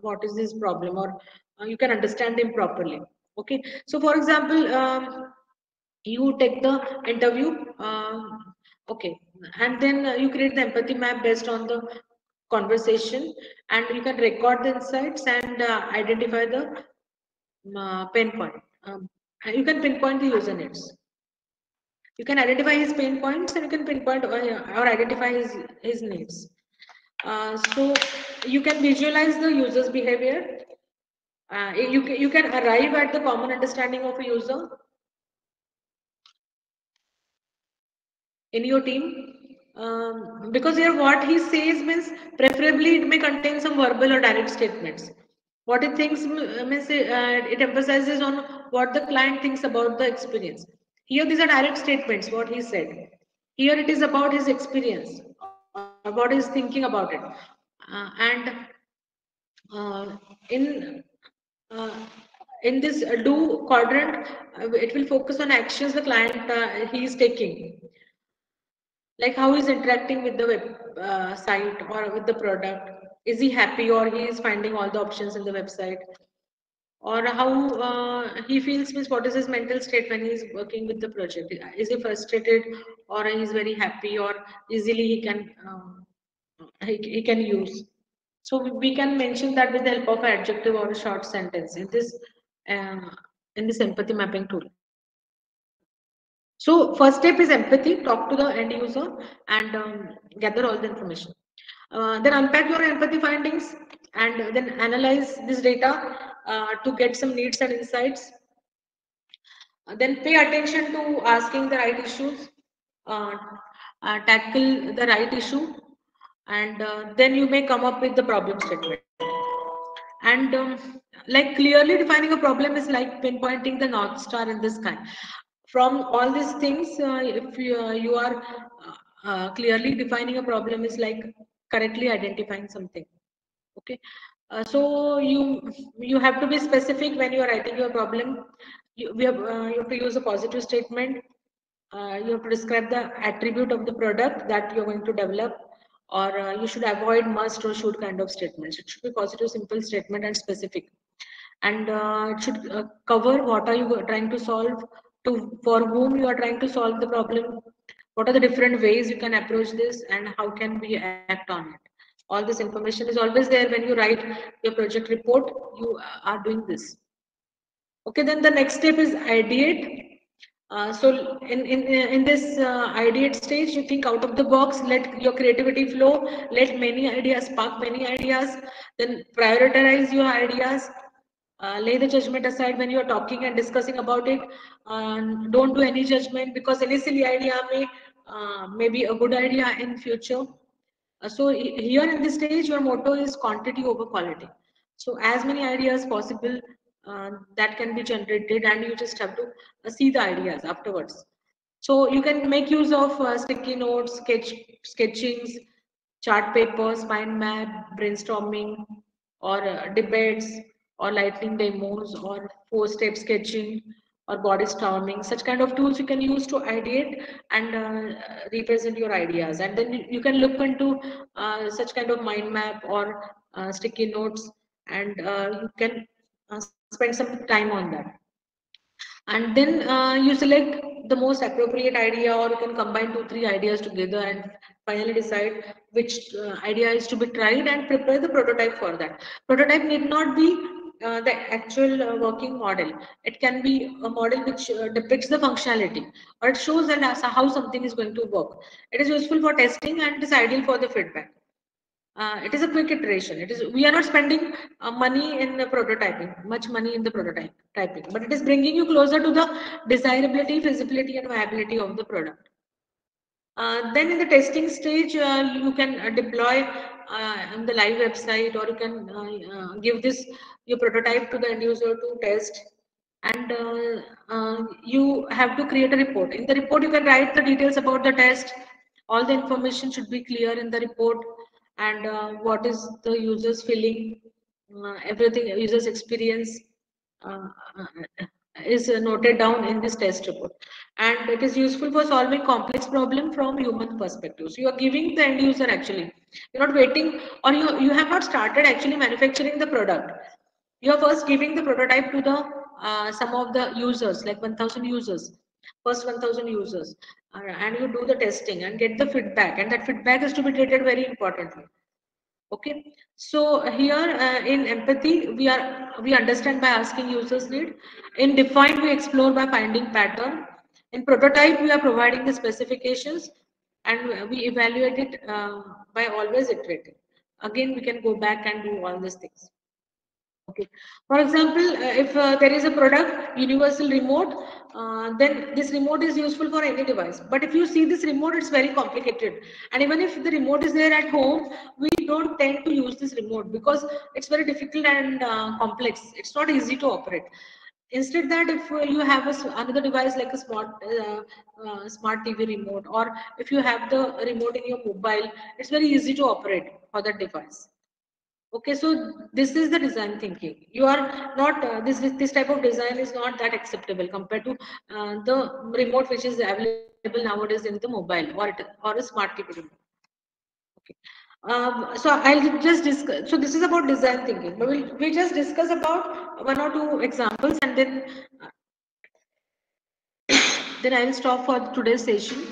[SPEAKER 1] what is this problem or uh, you can understand him properly okay? So for example um, you take the interview uh, okay and then you create the empathy map based on the conversation and you can record the insights and uh, identify the uh, pinpoint. Um, you can pinpoint the user needs. You can identify his pain points and you can pinpoint or, or identify his, his needs. Uh, so you can visualize the user's behavior. Uh, you, you can arrive at the common understanding of a user in your team. Um, because here what he says means preferably it may contain some verbal or direct statements what it thinks means uh, it emphasizes on what the client thinks about the experience. Here these are direct statements what he said. Here it is about his experience about his thinking about it. Uh, and uh, in uh, in this do quadrant uh, it will focus on actions the client uh, he is taking. Like how he's interacting with the web site or with the product is he happy or he is finding all the options in the website? Or how uh, he feels means what is his mental state when he's working with the project? Is he frustrated or he's very happy or easily he can uh, he, he can use? So we can mention that with the help of an adjective or a short sentence in this uh, in this empathy mapping tool. So first step is empathy. Talk to the end user and um, gather all the information uh, then unpack your empathy findings and then analyze this data uh, to get some needs and insights. Uh, then pay attention to asking the right issues, uh, uh, tackle the right issue, and then you may come up with the problem statement. And um, like clearly defining a problem is like pinpointing the North Star in the sky. From all these things, if you, you are clearly defining a problem is like correctly identifying something okay? Uh, so you you have to be specific when you are writing your problem. You, have, uh, you have to use a positive statement. Uh, you have to describe the attribute of the product that you're going to develop or uh, you should avoid must or should kind of statements. It should be positive simple statement and specific. And uh, it should uh, cover what are you trying to solve to for whom you are trying to solve the problem what are the different ways you can approach this and how can we act on it? All this information is always there when you write your project report you are doing this. Okay then the next step is ideate. Uh, so in in in this uh, ideate stage you think out of the box let your creativity flow let many ideas spark many ideas then prioritize your ideas uh, lay the judgment aside when you're talking and discussing about it uh, don't do any judgment because any silly idea may uh, maybe a good idea in future. Uh, so here in this stage, your motto is quantity over quality. So as many ideas possible uh, that can be generated and you just have to uh, see the ideas afterwards. So you can make use of uh, sticky notes, sketch sketchings, chart papers, mind map, brainstorming, or debates, or lightning demos, or four-step sketching, or body storming. Such kind of tools you can use to ideate and uh, represent your ideas. And then you can look into uh, such kind of mind map or uh, sticky notes, and uh, you can uh, spend some time on that. And then you select the most appropriate idea, or you can combine two, three ideas together and finally decide which uh, idea is to be tried and prepare the prototype for that. Prototype need not be uh, the actual uh, working model. It can be a model which uh, depicts the functionality or it shows that how something is going to work. It is useful for testing and it is ideal for the feedback. Uh, it is a quick iteration. It is we are not spending uh, money in the prototyping, much money in the prototype typing, but it is bringing you closer to the desirability, feasibility, and viability of the product. Uh, then in the testing stage, uh, you can uh, deploy uh, on the live website or you can uh, give this your prototype to the end user to test and you have to create a report. In the report, you can write the details about the test. All the information should be clear in the report and what is the user's feeling, everything, user's experience, is noted down in this test report. And it is useful for solving complex problem from human perspective. So you are giving the end user actually. You're not waiting or you you have not started actually manufacturing the product. You are first giving the prototype to the uh, some of the users like 1000 users first 1000 users. Uh, and you do the testing and get the feedback. And that feedback is to be treated very importantly. Okay? So here uh, in empathy we are we understand by asking users need in define we explore by finding pattern in prototype we are providing the specifications and we evaluate it uh, by always iterating again we can go back and do all these things Okay. For example, uh, if uh, there is a product, universal remote, uh, then this remote is useful for any device. But if you see this remote, it's very complicated. And even if the remote is there at home, we don't tend to use this remote because it's very difficult and uh, complex. It's not easy to operate. Instead that if you have a, another device like a smart uh, uh, smart TV remote or if you have the remote in your mobile, it's very easy to operate for that device. Okay so this is the design thinking. You are not uh, this this type of design is not that acceptable compared to uh, the remote which is available nowadays in the mobile or or a smart TV remote. Okay um, so i'll just discuss so this is about design thinking but we'll we just discuss about one or two examples and then uh, then i will stop for today's session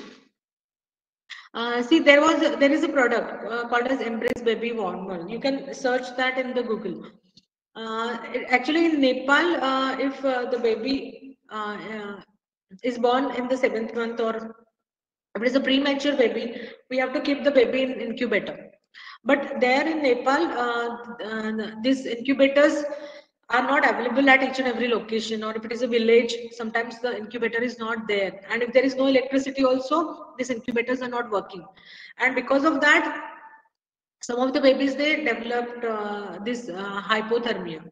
[SPEAKER 1] uh, see, there was there is a product uh, called as Embrace Baby Warmer. You can search that in the Google. Uh, actually, in Nepal, uh, if the baby is born in the seventh month or if it is a premature baby, we have to keep the baby in incubator. But there in Nepal, these incubators are not available at each and every location or if it is a village sometimes the incubator is not there. And if there is no electricity also these incubators are not working. And because of that some of the babies they developed uh, this uh, hypothermia.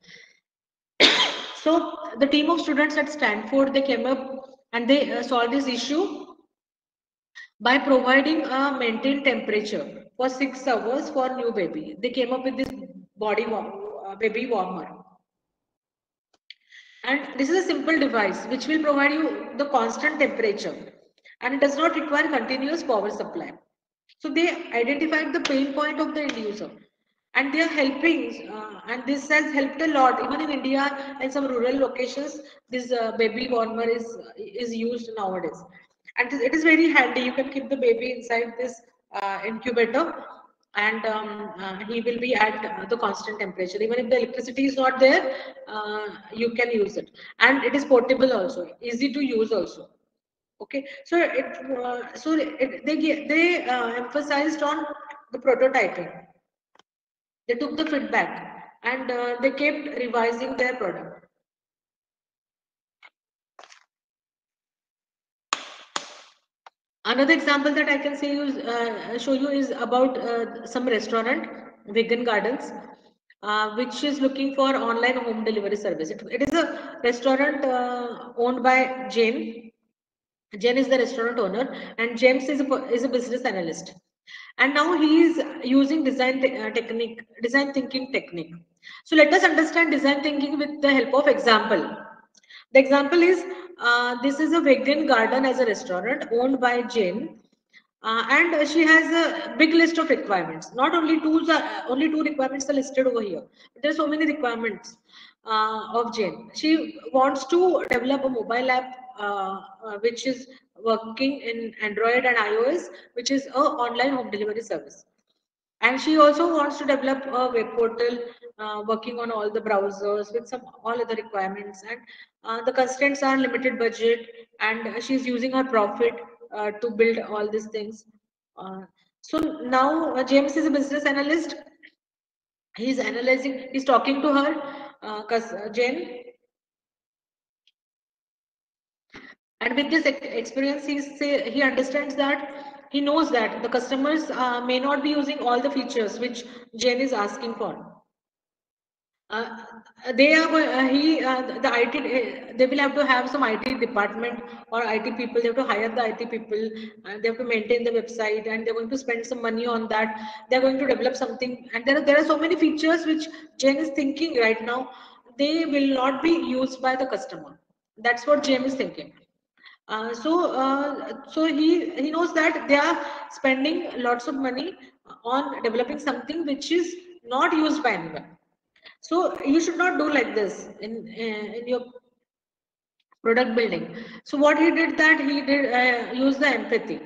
[SPEAKER 1] So the team of students at stanford they came up and they uh, solved this issue by providing a maintained temperature for six hours for new baby. They came up with this body warm, uh, baby warmer. And this is a simple device which will provide you the constant temperature. And it does not require continuous power supply. So they identified the pain point of the end user and they are helping uh, and this has helped a lot. Even in India and some rural locations this uh, baby warmer is is used nowadays. And it is very handy. You can keep the baby inside this incubator and um, uh, he will be at uh, the constant temperature. Even if the electricity is not there uh, you can use it. And it is portable also easy to use also. Okay? So it uh, so it, they they uh, emphasized on the prototyping. They took the feedback and uh, they kept revising their product Another example that I can say is, uh, show you is about uh, some restaurant, Vegan Gardens, uh, which is looking for online home delivery service. it, it is a restaurant uh, owned by Jane Jen is the restaurant owner, and James is a, is a business analyst. And now he is using design te uh, technique, design thinking technique. So let us understand design thinking with the help of example. The example is uh, this is a vegan garden as a restaurant owned by Jane. Uh, and she has a big list of requirements. Not only two, are, only two requirements are listed over here. There are so many requirements uh, of Jane. She wants to develop a mobile app uh, uh, which is working in Android and iOS, which is a online home delivery service. And she also wants to develop a web portal uh, working on all the browsers with some all other requirements. And uh, the constraints are limited budget, and she's using her profit uh, to build all these things. so now James is a business analyst. He's analyzing. He's talking to her because uh, uh, Jen. And with this experience, he say he understands that he knows that the customers uh, may not be using all the features which Jen is asking for. Uh, they are uh, he uh, the IT they will have to have some IT department or IT people. They have to hire the IT people. they have to maintain the website, and they're going to spend some money on that. They're going to develop something, and there are, there are so many features which Jen is thinking right now. They will not be used by the customer. That's what James is thinking. Uh, so uh, so he he knows that they are spending lots of money on developing something which is not used by anyone so you should not do like this in, uh, in your product building. So what he did that he did uh, use the empathy.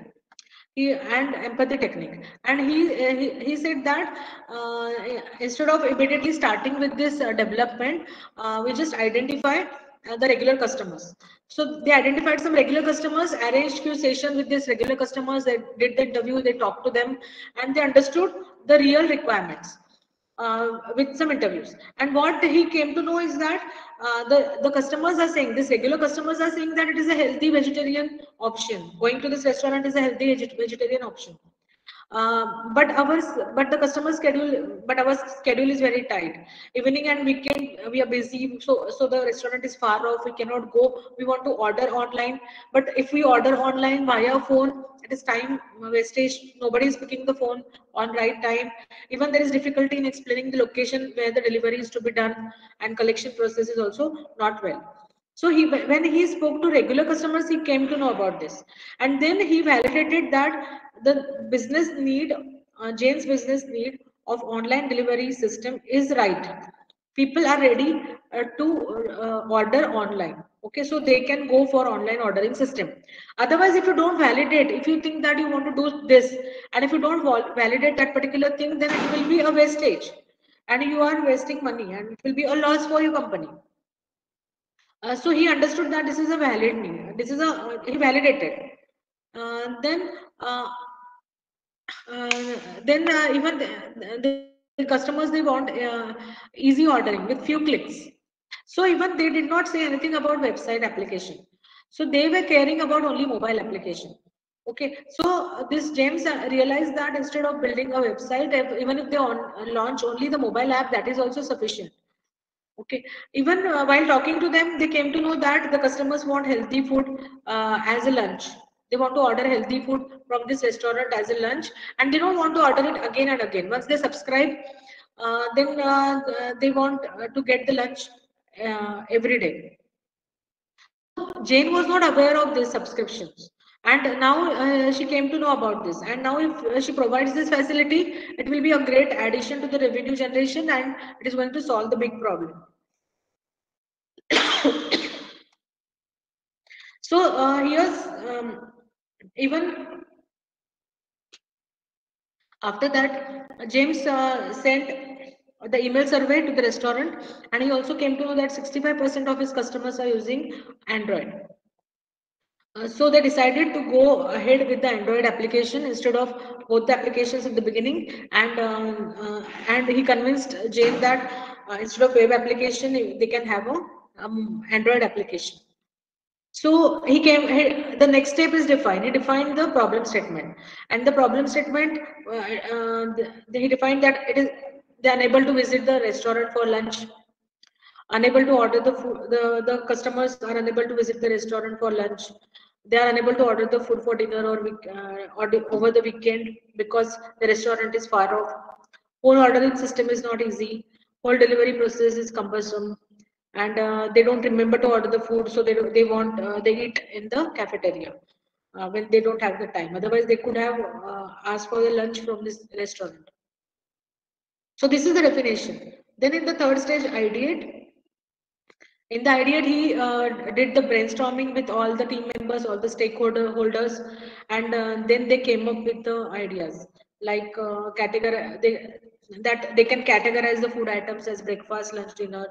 [SPEAKER 1] He, and empathy technique and he uh, he, he said that uh, instead of immediately starting with this development we just identify the regular customers so they identified some regular customers arranged few sessions with these regular customers they did the interview they talked to them and they understood the real requirements uh, with some interviews. And what he came to know is that uh, the, the customers are saying, this regular customers are saying that it is a healthy vegetarian option. Going to this restaurant is a healthy vegetarian option. Uh, but our but the customer schedule but our schedule is very tight. Evening and weekend we are busy so so the restaurant is far off we cannot go. We want to order online but if we order online via phone it is time wastage. Nobody is picking the phone on right time. Even there is difficulty in explaining the location where the delivery is to be done and collection process is also not well so he, when he spoke to regular customers, he came to know about this. And then he validated that the business need, uh, Jane's business need of online delivery system is right. People are ready uh, to uh, order online. Okay, so they can go for online ordering system. Otherwise, if you don't validate, if you think that you want to do this, and if you don't validate that particular thing, then it will be a wastage. And you are wasting money and it will be a loss for your company. Uh, so he understood that this is a valid need. This is a, uh, he validated. Uh, then uh, uh, then even the, the, customers they want easy ordering with few clicks. So even they did not say anything about website application. So they were caring about only mobile application. Okay. So this james realized that instead of building a website even if they on, launch only the mobile app that is also sufficient okay. Even uh, while talking to them they came to know that the customers want healthy food uh, as a lunch. They want to order healthy food from this restaurant as a lunch and they don't want to order it again and again. Once they subscribe uh, then uh, they want uh, to get the lunch uh, every day. Jane was not aware of these subscriptions and now uh, she came to know about this and now if uh, she provides this facility it will be a great addition to the revenue generation and it is going to solve the big problem so here's um, even after that, James uh, sent the email survey to the restaurant and he also came to know that 65% of his customers are using Android. Uh, so they decided to go ahead with the Android application instead of both the applications at the beginning and um, uh, and he convinced James that uh, instead of web application they can have a um, Android application. So he came, he, the next step is defined. He defined the problem statement. And the problem statement, uh, uh, the, he defined that it is, they're unable to visit the restaurant for lunch, unable to order the food, the, the customers are unable to visit the restaurant for lunch. They are unable to order the food for dinner or, uh, or over the weekend because the restaurant is far off. Whole ordering system is not easy. Whole delivery process is cumbersome. And uh, they don't remember to order the food so they they want uh, they eat in the cafeteria uh, when they don't have the time. Otherwise they could have uh, asked for the lunch from this restaurant. So this is the definition. Then in the third stage ideate in the idea he uh, did the brainstorming with all the team members all the stakeholder holders and uh, then they came up with the ideas. Like category they that they can categorize the food items as breakfast lunch dinner.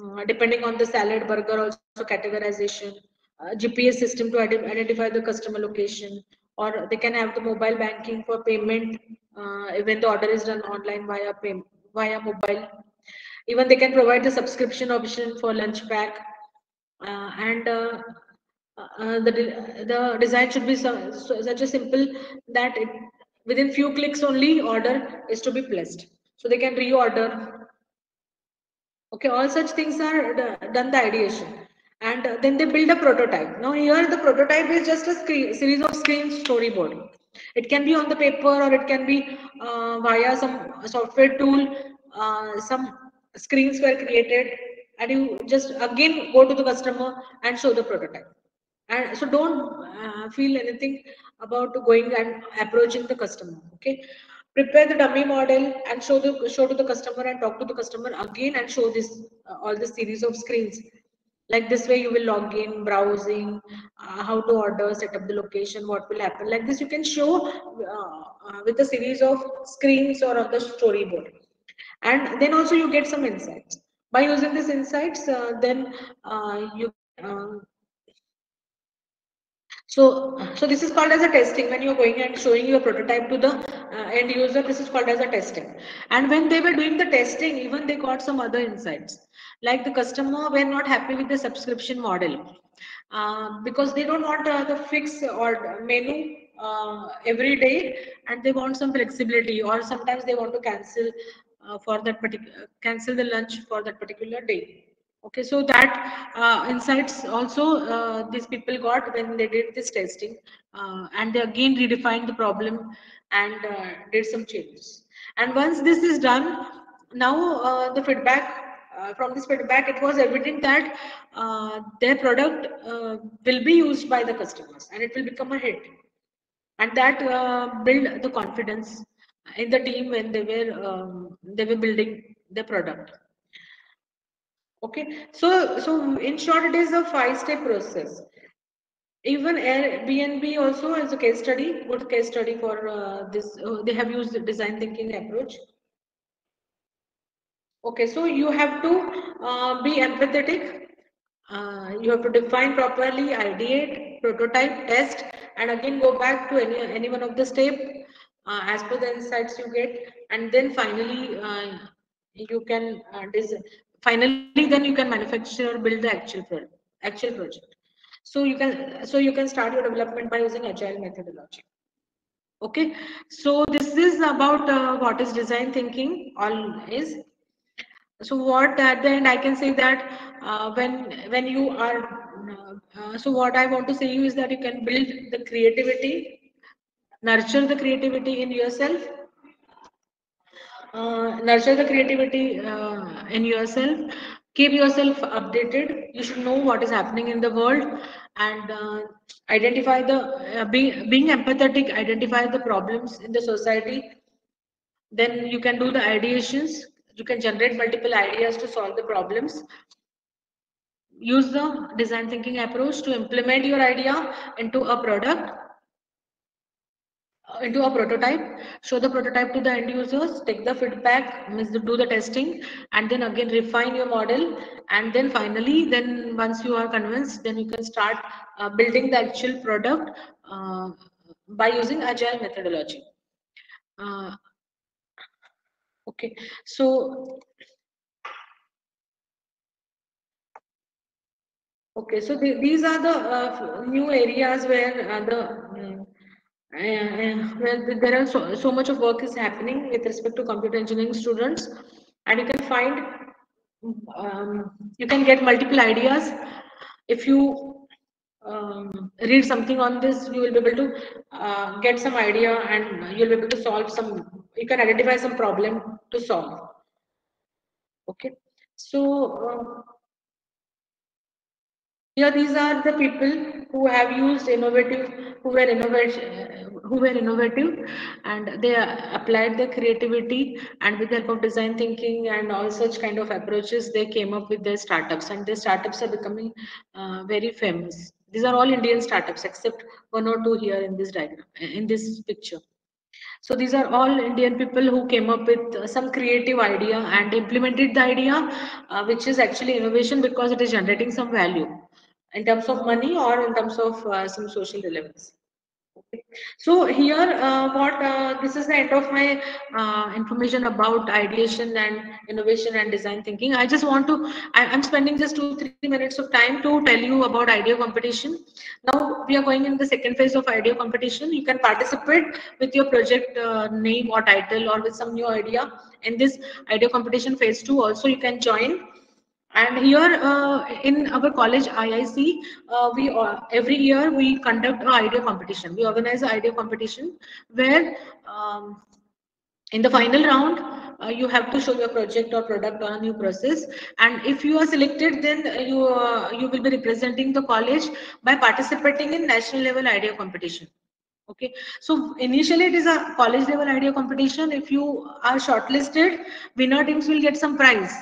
[SPEAKER 1] Uh, depending on the salad burger also categorization. Uh, gps system to identify the customer location. Or they can have the mobile banking for payment uh, when the order is done online via pay, via mobile even they can provide the subscription option for lunch pack. Uh, and uh, uh, the the design should be such a simple that it, within few clicks only order is to be placed. So they can reorder. Okay all such things are done the ideation. And then they build a prototype. Now here the prototype is just a screen, series of screen storyboard. It can be on the paper or it can be uh, via some software tool uh, some screens were created and you just again go to the customer and show the prototype. And so don't uh, feel anything about going and approaching the customer okay? Prepare the dummy model and show the show to the customer and talk to the customer again and show this uh, all the series of screens. Like this way you will log in browsing uh, how to order set up the location what will happen. Like this you can show uh, uh with a series of screens or of the storyboard and then also you get some insights by using these insights uh, then uh, you so, so this is called as a testing when you're going and showing your prototype to the uh, end user, this is called as a testing. And when they were doing the testing, even they got some other insights. Like the customer were not happy with the subscription model uh, because they don't want uh, the fixed or menu uh, every day and they want some flexibility or sometimes they want to cancel uh, for that particular cancel the lunch for that particular day. Okay so that uh, insights also uh, these people got when they did this testing uh, and they again redefined the problem and uh, did some changes. And once this is done now uh, the feedback uh, from this feedback it was evident that their product will be used by the customers and it will become a hit. And that build the confidence in the team when they were um, they were building the product Okay, so so in short, it is a five-step process. Even Airbnb also is a case study, good case study for uh, this. Uh, they have used the design thinking approach. Okay, so you have to uh, be empathetic. Uh, you have to define properly, ideate, prototype, test, and again go back to any any one of the step uh, as per the insights you get, and then finally uh, you can design finally then you can manufacture or build the actual product actual project. So you can so you can start your development by using agile methodology. Okay? So this is about uh, what is design thinking all is. So what at the end i can say that uh, when when you are uh, uh so what i want to say you is that you can build the creativity nurture the creativity in yourself. Uh, nurture the creativity uh, in yourself. Keep yourself updated. You should know what is happening in the world and uh, identify the uh, being being empathetic identify the problems in the society. Then you can do the ideations. You can generate multiple ideas to solve the problems. Use the design thinking approach to implement your idea into a product into a prototype show the prototype to the end users take the feedback do the testing and then again refine your model. And then finally then once you are convinced then you can start uh, building the actual product uh, by using agile methodology. Uh, okay. So okay. So the, these are the uh, new areas where uh, the well, there are so, so much of work is happening with respect to computer engineering students. And you can find um, you can get multiple ideas. If you um, read something on this, you will be able to uh, get some idea and you'll be able to solve some, you can identify some problem to solve. Okay, so uh, here these are the people who have used innovative, who were innovative, who were innovative and they applied their creativity and with the help of design thinking and all such kind of approaches, they came up with their startups and their startups are becoming uh, very famous. These are all Indian startups except one or two here in this diagram, in this picture. So these are all Indian people who came up with some creative idea and implemented the idea, uh, which is actually innovation because it is generating some value in terms of money or in terms of uh, some social relevance. So here, uh, what uh, this is the end of my uh, information about ideation and innovation and design thinking. I just want to, I, am spending just two, three minutes of time to tell you about idea competition. Now we are going in the second phase of idea competition. You can participate with your project uh, name or title or with some new idea. In this idea competition phase two also you can join and here uh, in our college IIC, uh, we uh, every year we conduct an idea competition. We organize an idea competition where um, in the final round, uh, you have to show your project or product or a new process. And if you are selected, then you uh, you will be representing the college by participating in national level idea competition. Okay, so initially it is a college level idea competition. If you are shortlisted, winner teams will get some prize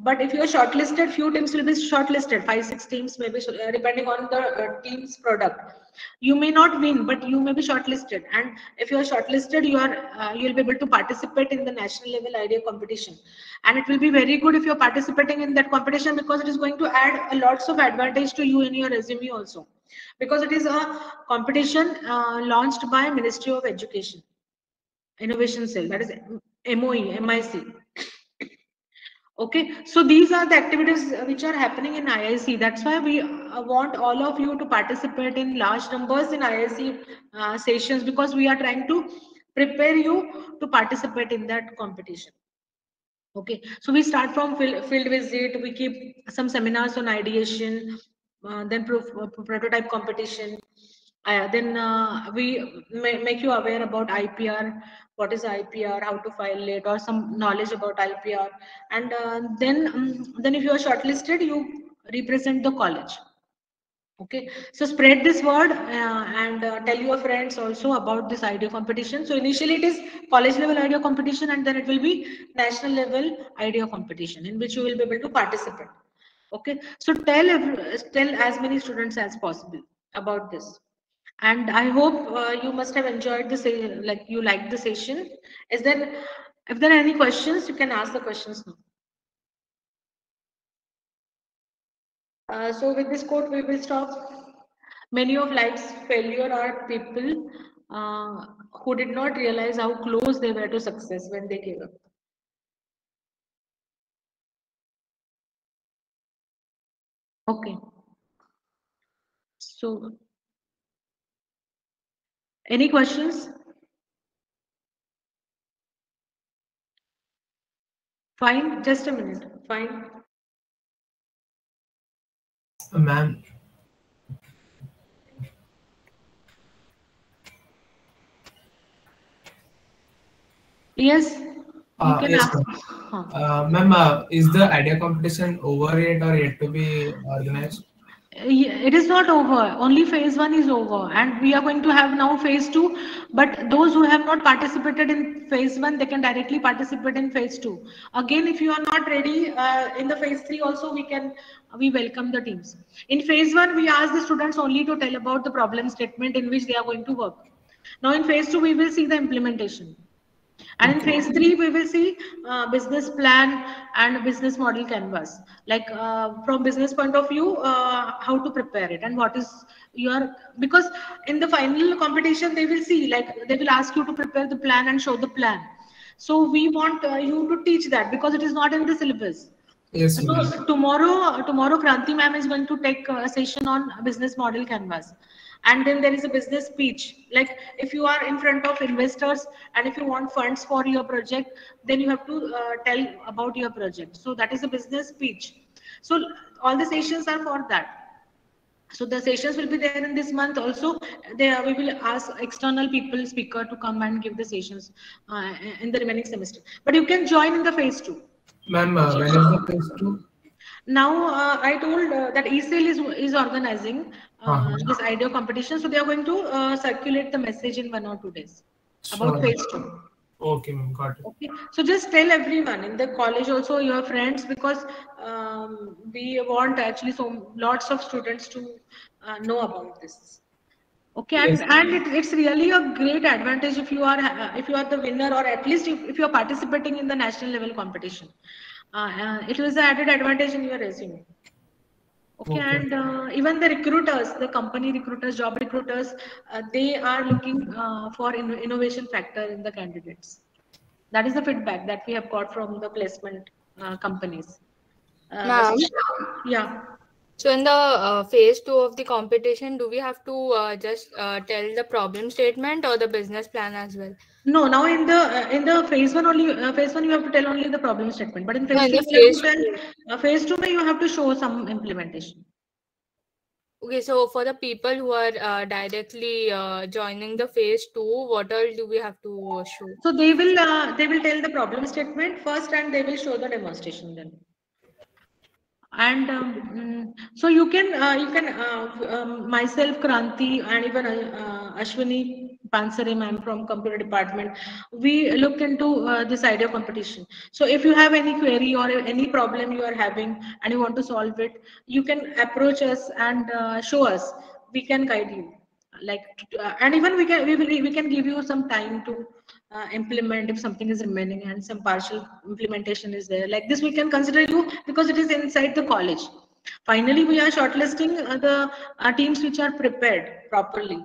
[SPEAKER 1] but if you're shortlisted, few teams will be shortlisted, five, six teams, maybe uh, depending on the uh, team's product. You may not win, but you may be shortlisted. And if you are shortlisted, you are uh, you'll be able to participate in the national level idea competition. And it will be very good if you're participating in that competition because it is going to add a lots of advantage to you in your resume also. Because it is a competition uh, launched by Ministry of Education, Innovation Cell, that is MOE, MIC. Okay, so these are the activities which are happening in IIC. That's why we uh, want all of you to participate in large numbers in IIC uh, sessions because we are trying to prepare you to participate in that competition. Okay, so we start from field, visit, we keep some seminars on ideation, uh, then uh, prototype competition, uh, then uh, we make you aware about IPR, what is IPR, how to file it, or some knowledge about IPR. And uh, then, um, then if you are shortlisted, you represent the college. Okay, so spread this word uh, and uh, tell your friends also about this idea competition. So initially it is college level idea competition and then it will be national level idea competition in which you will be able to participate. Okay, so tell, tell as many students as possible about this and i hope uh, you must have enjoyed the like you liked the session. Is there if there are any questions you can ask the questions now. Uh, so with this quote we will stop. Many of life's failure are people uh, who did not realize how close they were to success when they gave up. Okay. So any questions? Fine, just a minute. Fine.
[SPEAKER 2] Uh, Ma'am.
[SPEAKER 1] Yes.
[SPEAKER 2] Uh, yes, uh, Ma'am, uh, is the idea competition over yet or yet to be organized?
[SPEAKER 1] It is not over. Only phase one is over. And we are going to have now phase two. But those who have not participated in phase one they can directly participate in phase two. Again if you are not ready uh, in the phase three also we can we welcome the teams. In phase one we ask the students only to tell about the problem statement in which they are going to work. Now in phase two we will see the implementation and in phase three, we will see uh, business plan and business model canvas. Like uh, from business point of view, uh, how to prepare it and what is your because in the final competition they will see like they will ask you to prepare the plan and show the plan. So we want uh, you to teach that because it is not in the syllabus.
[SPEAKER 2] Yes.
[SPEAKER 1] So tomorrow, tomorrow Kranti ma'am is going to take a session on business model canvas and then there is a business speech. Like if you are in front of investors and if you want funds for your project then you have to uh, tell about your project. So that is a business speech. So all the sessions are for that. So the sessions will be there in this month also. There we will ask external people speaker to come and give the sessions uh, in the remaining semester. But you can join in the phase two.
[SPEAKER 2] Ma'am uh, when is the phase two?
[SPEAKER 1] Now uh, i told uh, that ECIL is is organizing uh,
[SPEAKER 2] Uh-huh.
[SPEAKER 1] this idea competition so they are going to uh, circulate the message in one or two days about phase two
[SPEAKER 2] okay ma'am got it
[SPEAKER 1] Okay, so just tell everyone in the college also your friends because um, we want actually so lots of students to uh, know about this. Okay, and,
[SPEAKER 2] Yes.
[SPEAKER 1] and it, it's really a great advantage if you are uh, if you are the winner or at least if, if you are participating in the national level competition. Uh, uh, it was an added advantage in your resume. Okay,
[SPEAKER 2] Okay.
[SPEAKER 1] and uh, even the recruiters, the company recruiters, job recruiters, uh, they are looking uh, for in- innovation factor in the candidates. That is the feedback that we have got from the placement uh, companies. Uh,
[SPEAKER 3] Ma'am?
[SPEAKER 1] yeah.
[SPEAKER 3] So in the uh, phase two of the competition, do we have to uh, just uh, tell the problem statement or the business plan as well?
[SPEAKER 1] No, now in the uh, in the phase one only uh, phase one you have to tell only the problem statement, but in phase
[SPEAKER 3] No,
[SPEAKER 1] two
[SPEAKER 3] the
[SPEAKER 1] you have to
[SPEAKER 3] phase
[SPEAKER 1] tell, uh, phase two you have to show some implementation.
[SPEAKER 3] Okay, so for the people who are uh, directly uh, joining the phase two, what all do we have to show?
[SPEAKER 1] So they will uh, they will tell the problem statement first, and they will show the demonstration then. And um, mm, so you can uh, you can uh, um, myself Kranti and even uh, Ashwini I'm from computer department we look into uh, this idea of competition. So if you have any query or any problem you are having and you want to solve it, you can approach us and uh, show us. We can guide you like uh, and even we can we will we can give you some time to uh, implement if something is remaining and some partial implementation is there. Like this we can consider you because it is inside the college. Finally we are shortlisting uh, the uh, teams which are prepared properly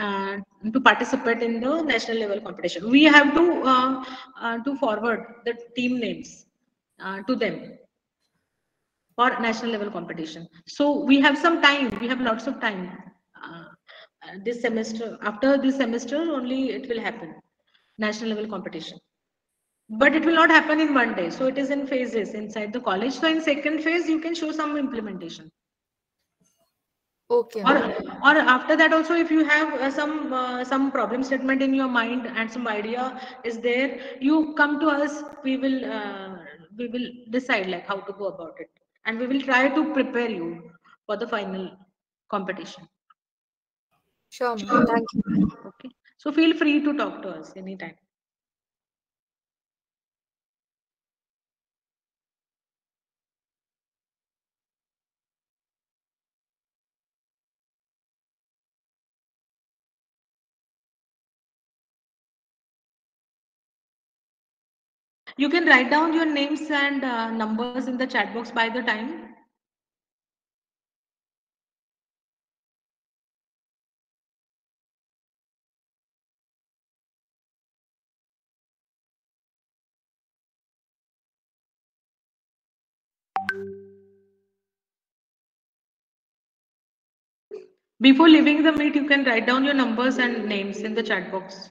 [SPEAKER 1] uh, to participate in the national level competition. We have to uh, uh, to forward the team names to them for national level competition. So we have some time we have lots of time this semester after this semester only it will happen national level competition. But it will not happen in one day. So it is in phases. Inside the college so in second phase you can show some implementation.
[SPEAKER 3] Okay.
[SPEAKER 1] or or after that also if you have uh, some uh, some problem statement in your mind and some idea is there you come to us. We will uh, we will decide like how to go about it. And we will try to prepare you for the final competition.
[SPEAKER 3] Sure, ma'am. Thank you.
[SPEAKER 1] okay so feel free to talk to us anytime. You can write down your names and uh, numbers in the chat box by the time before leaving the meet you can write down your numbers and names in the chat box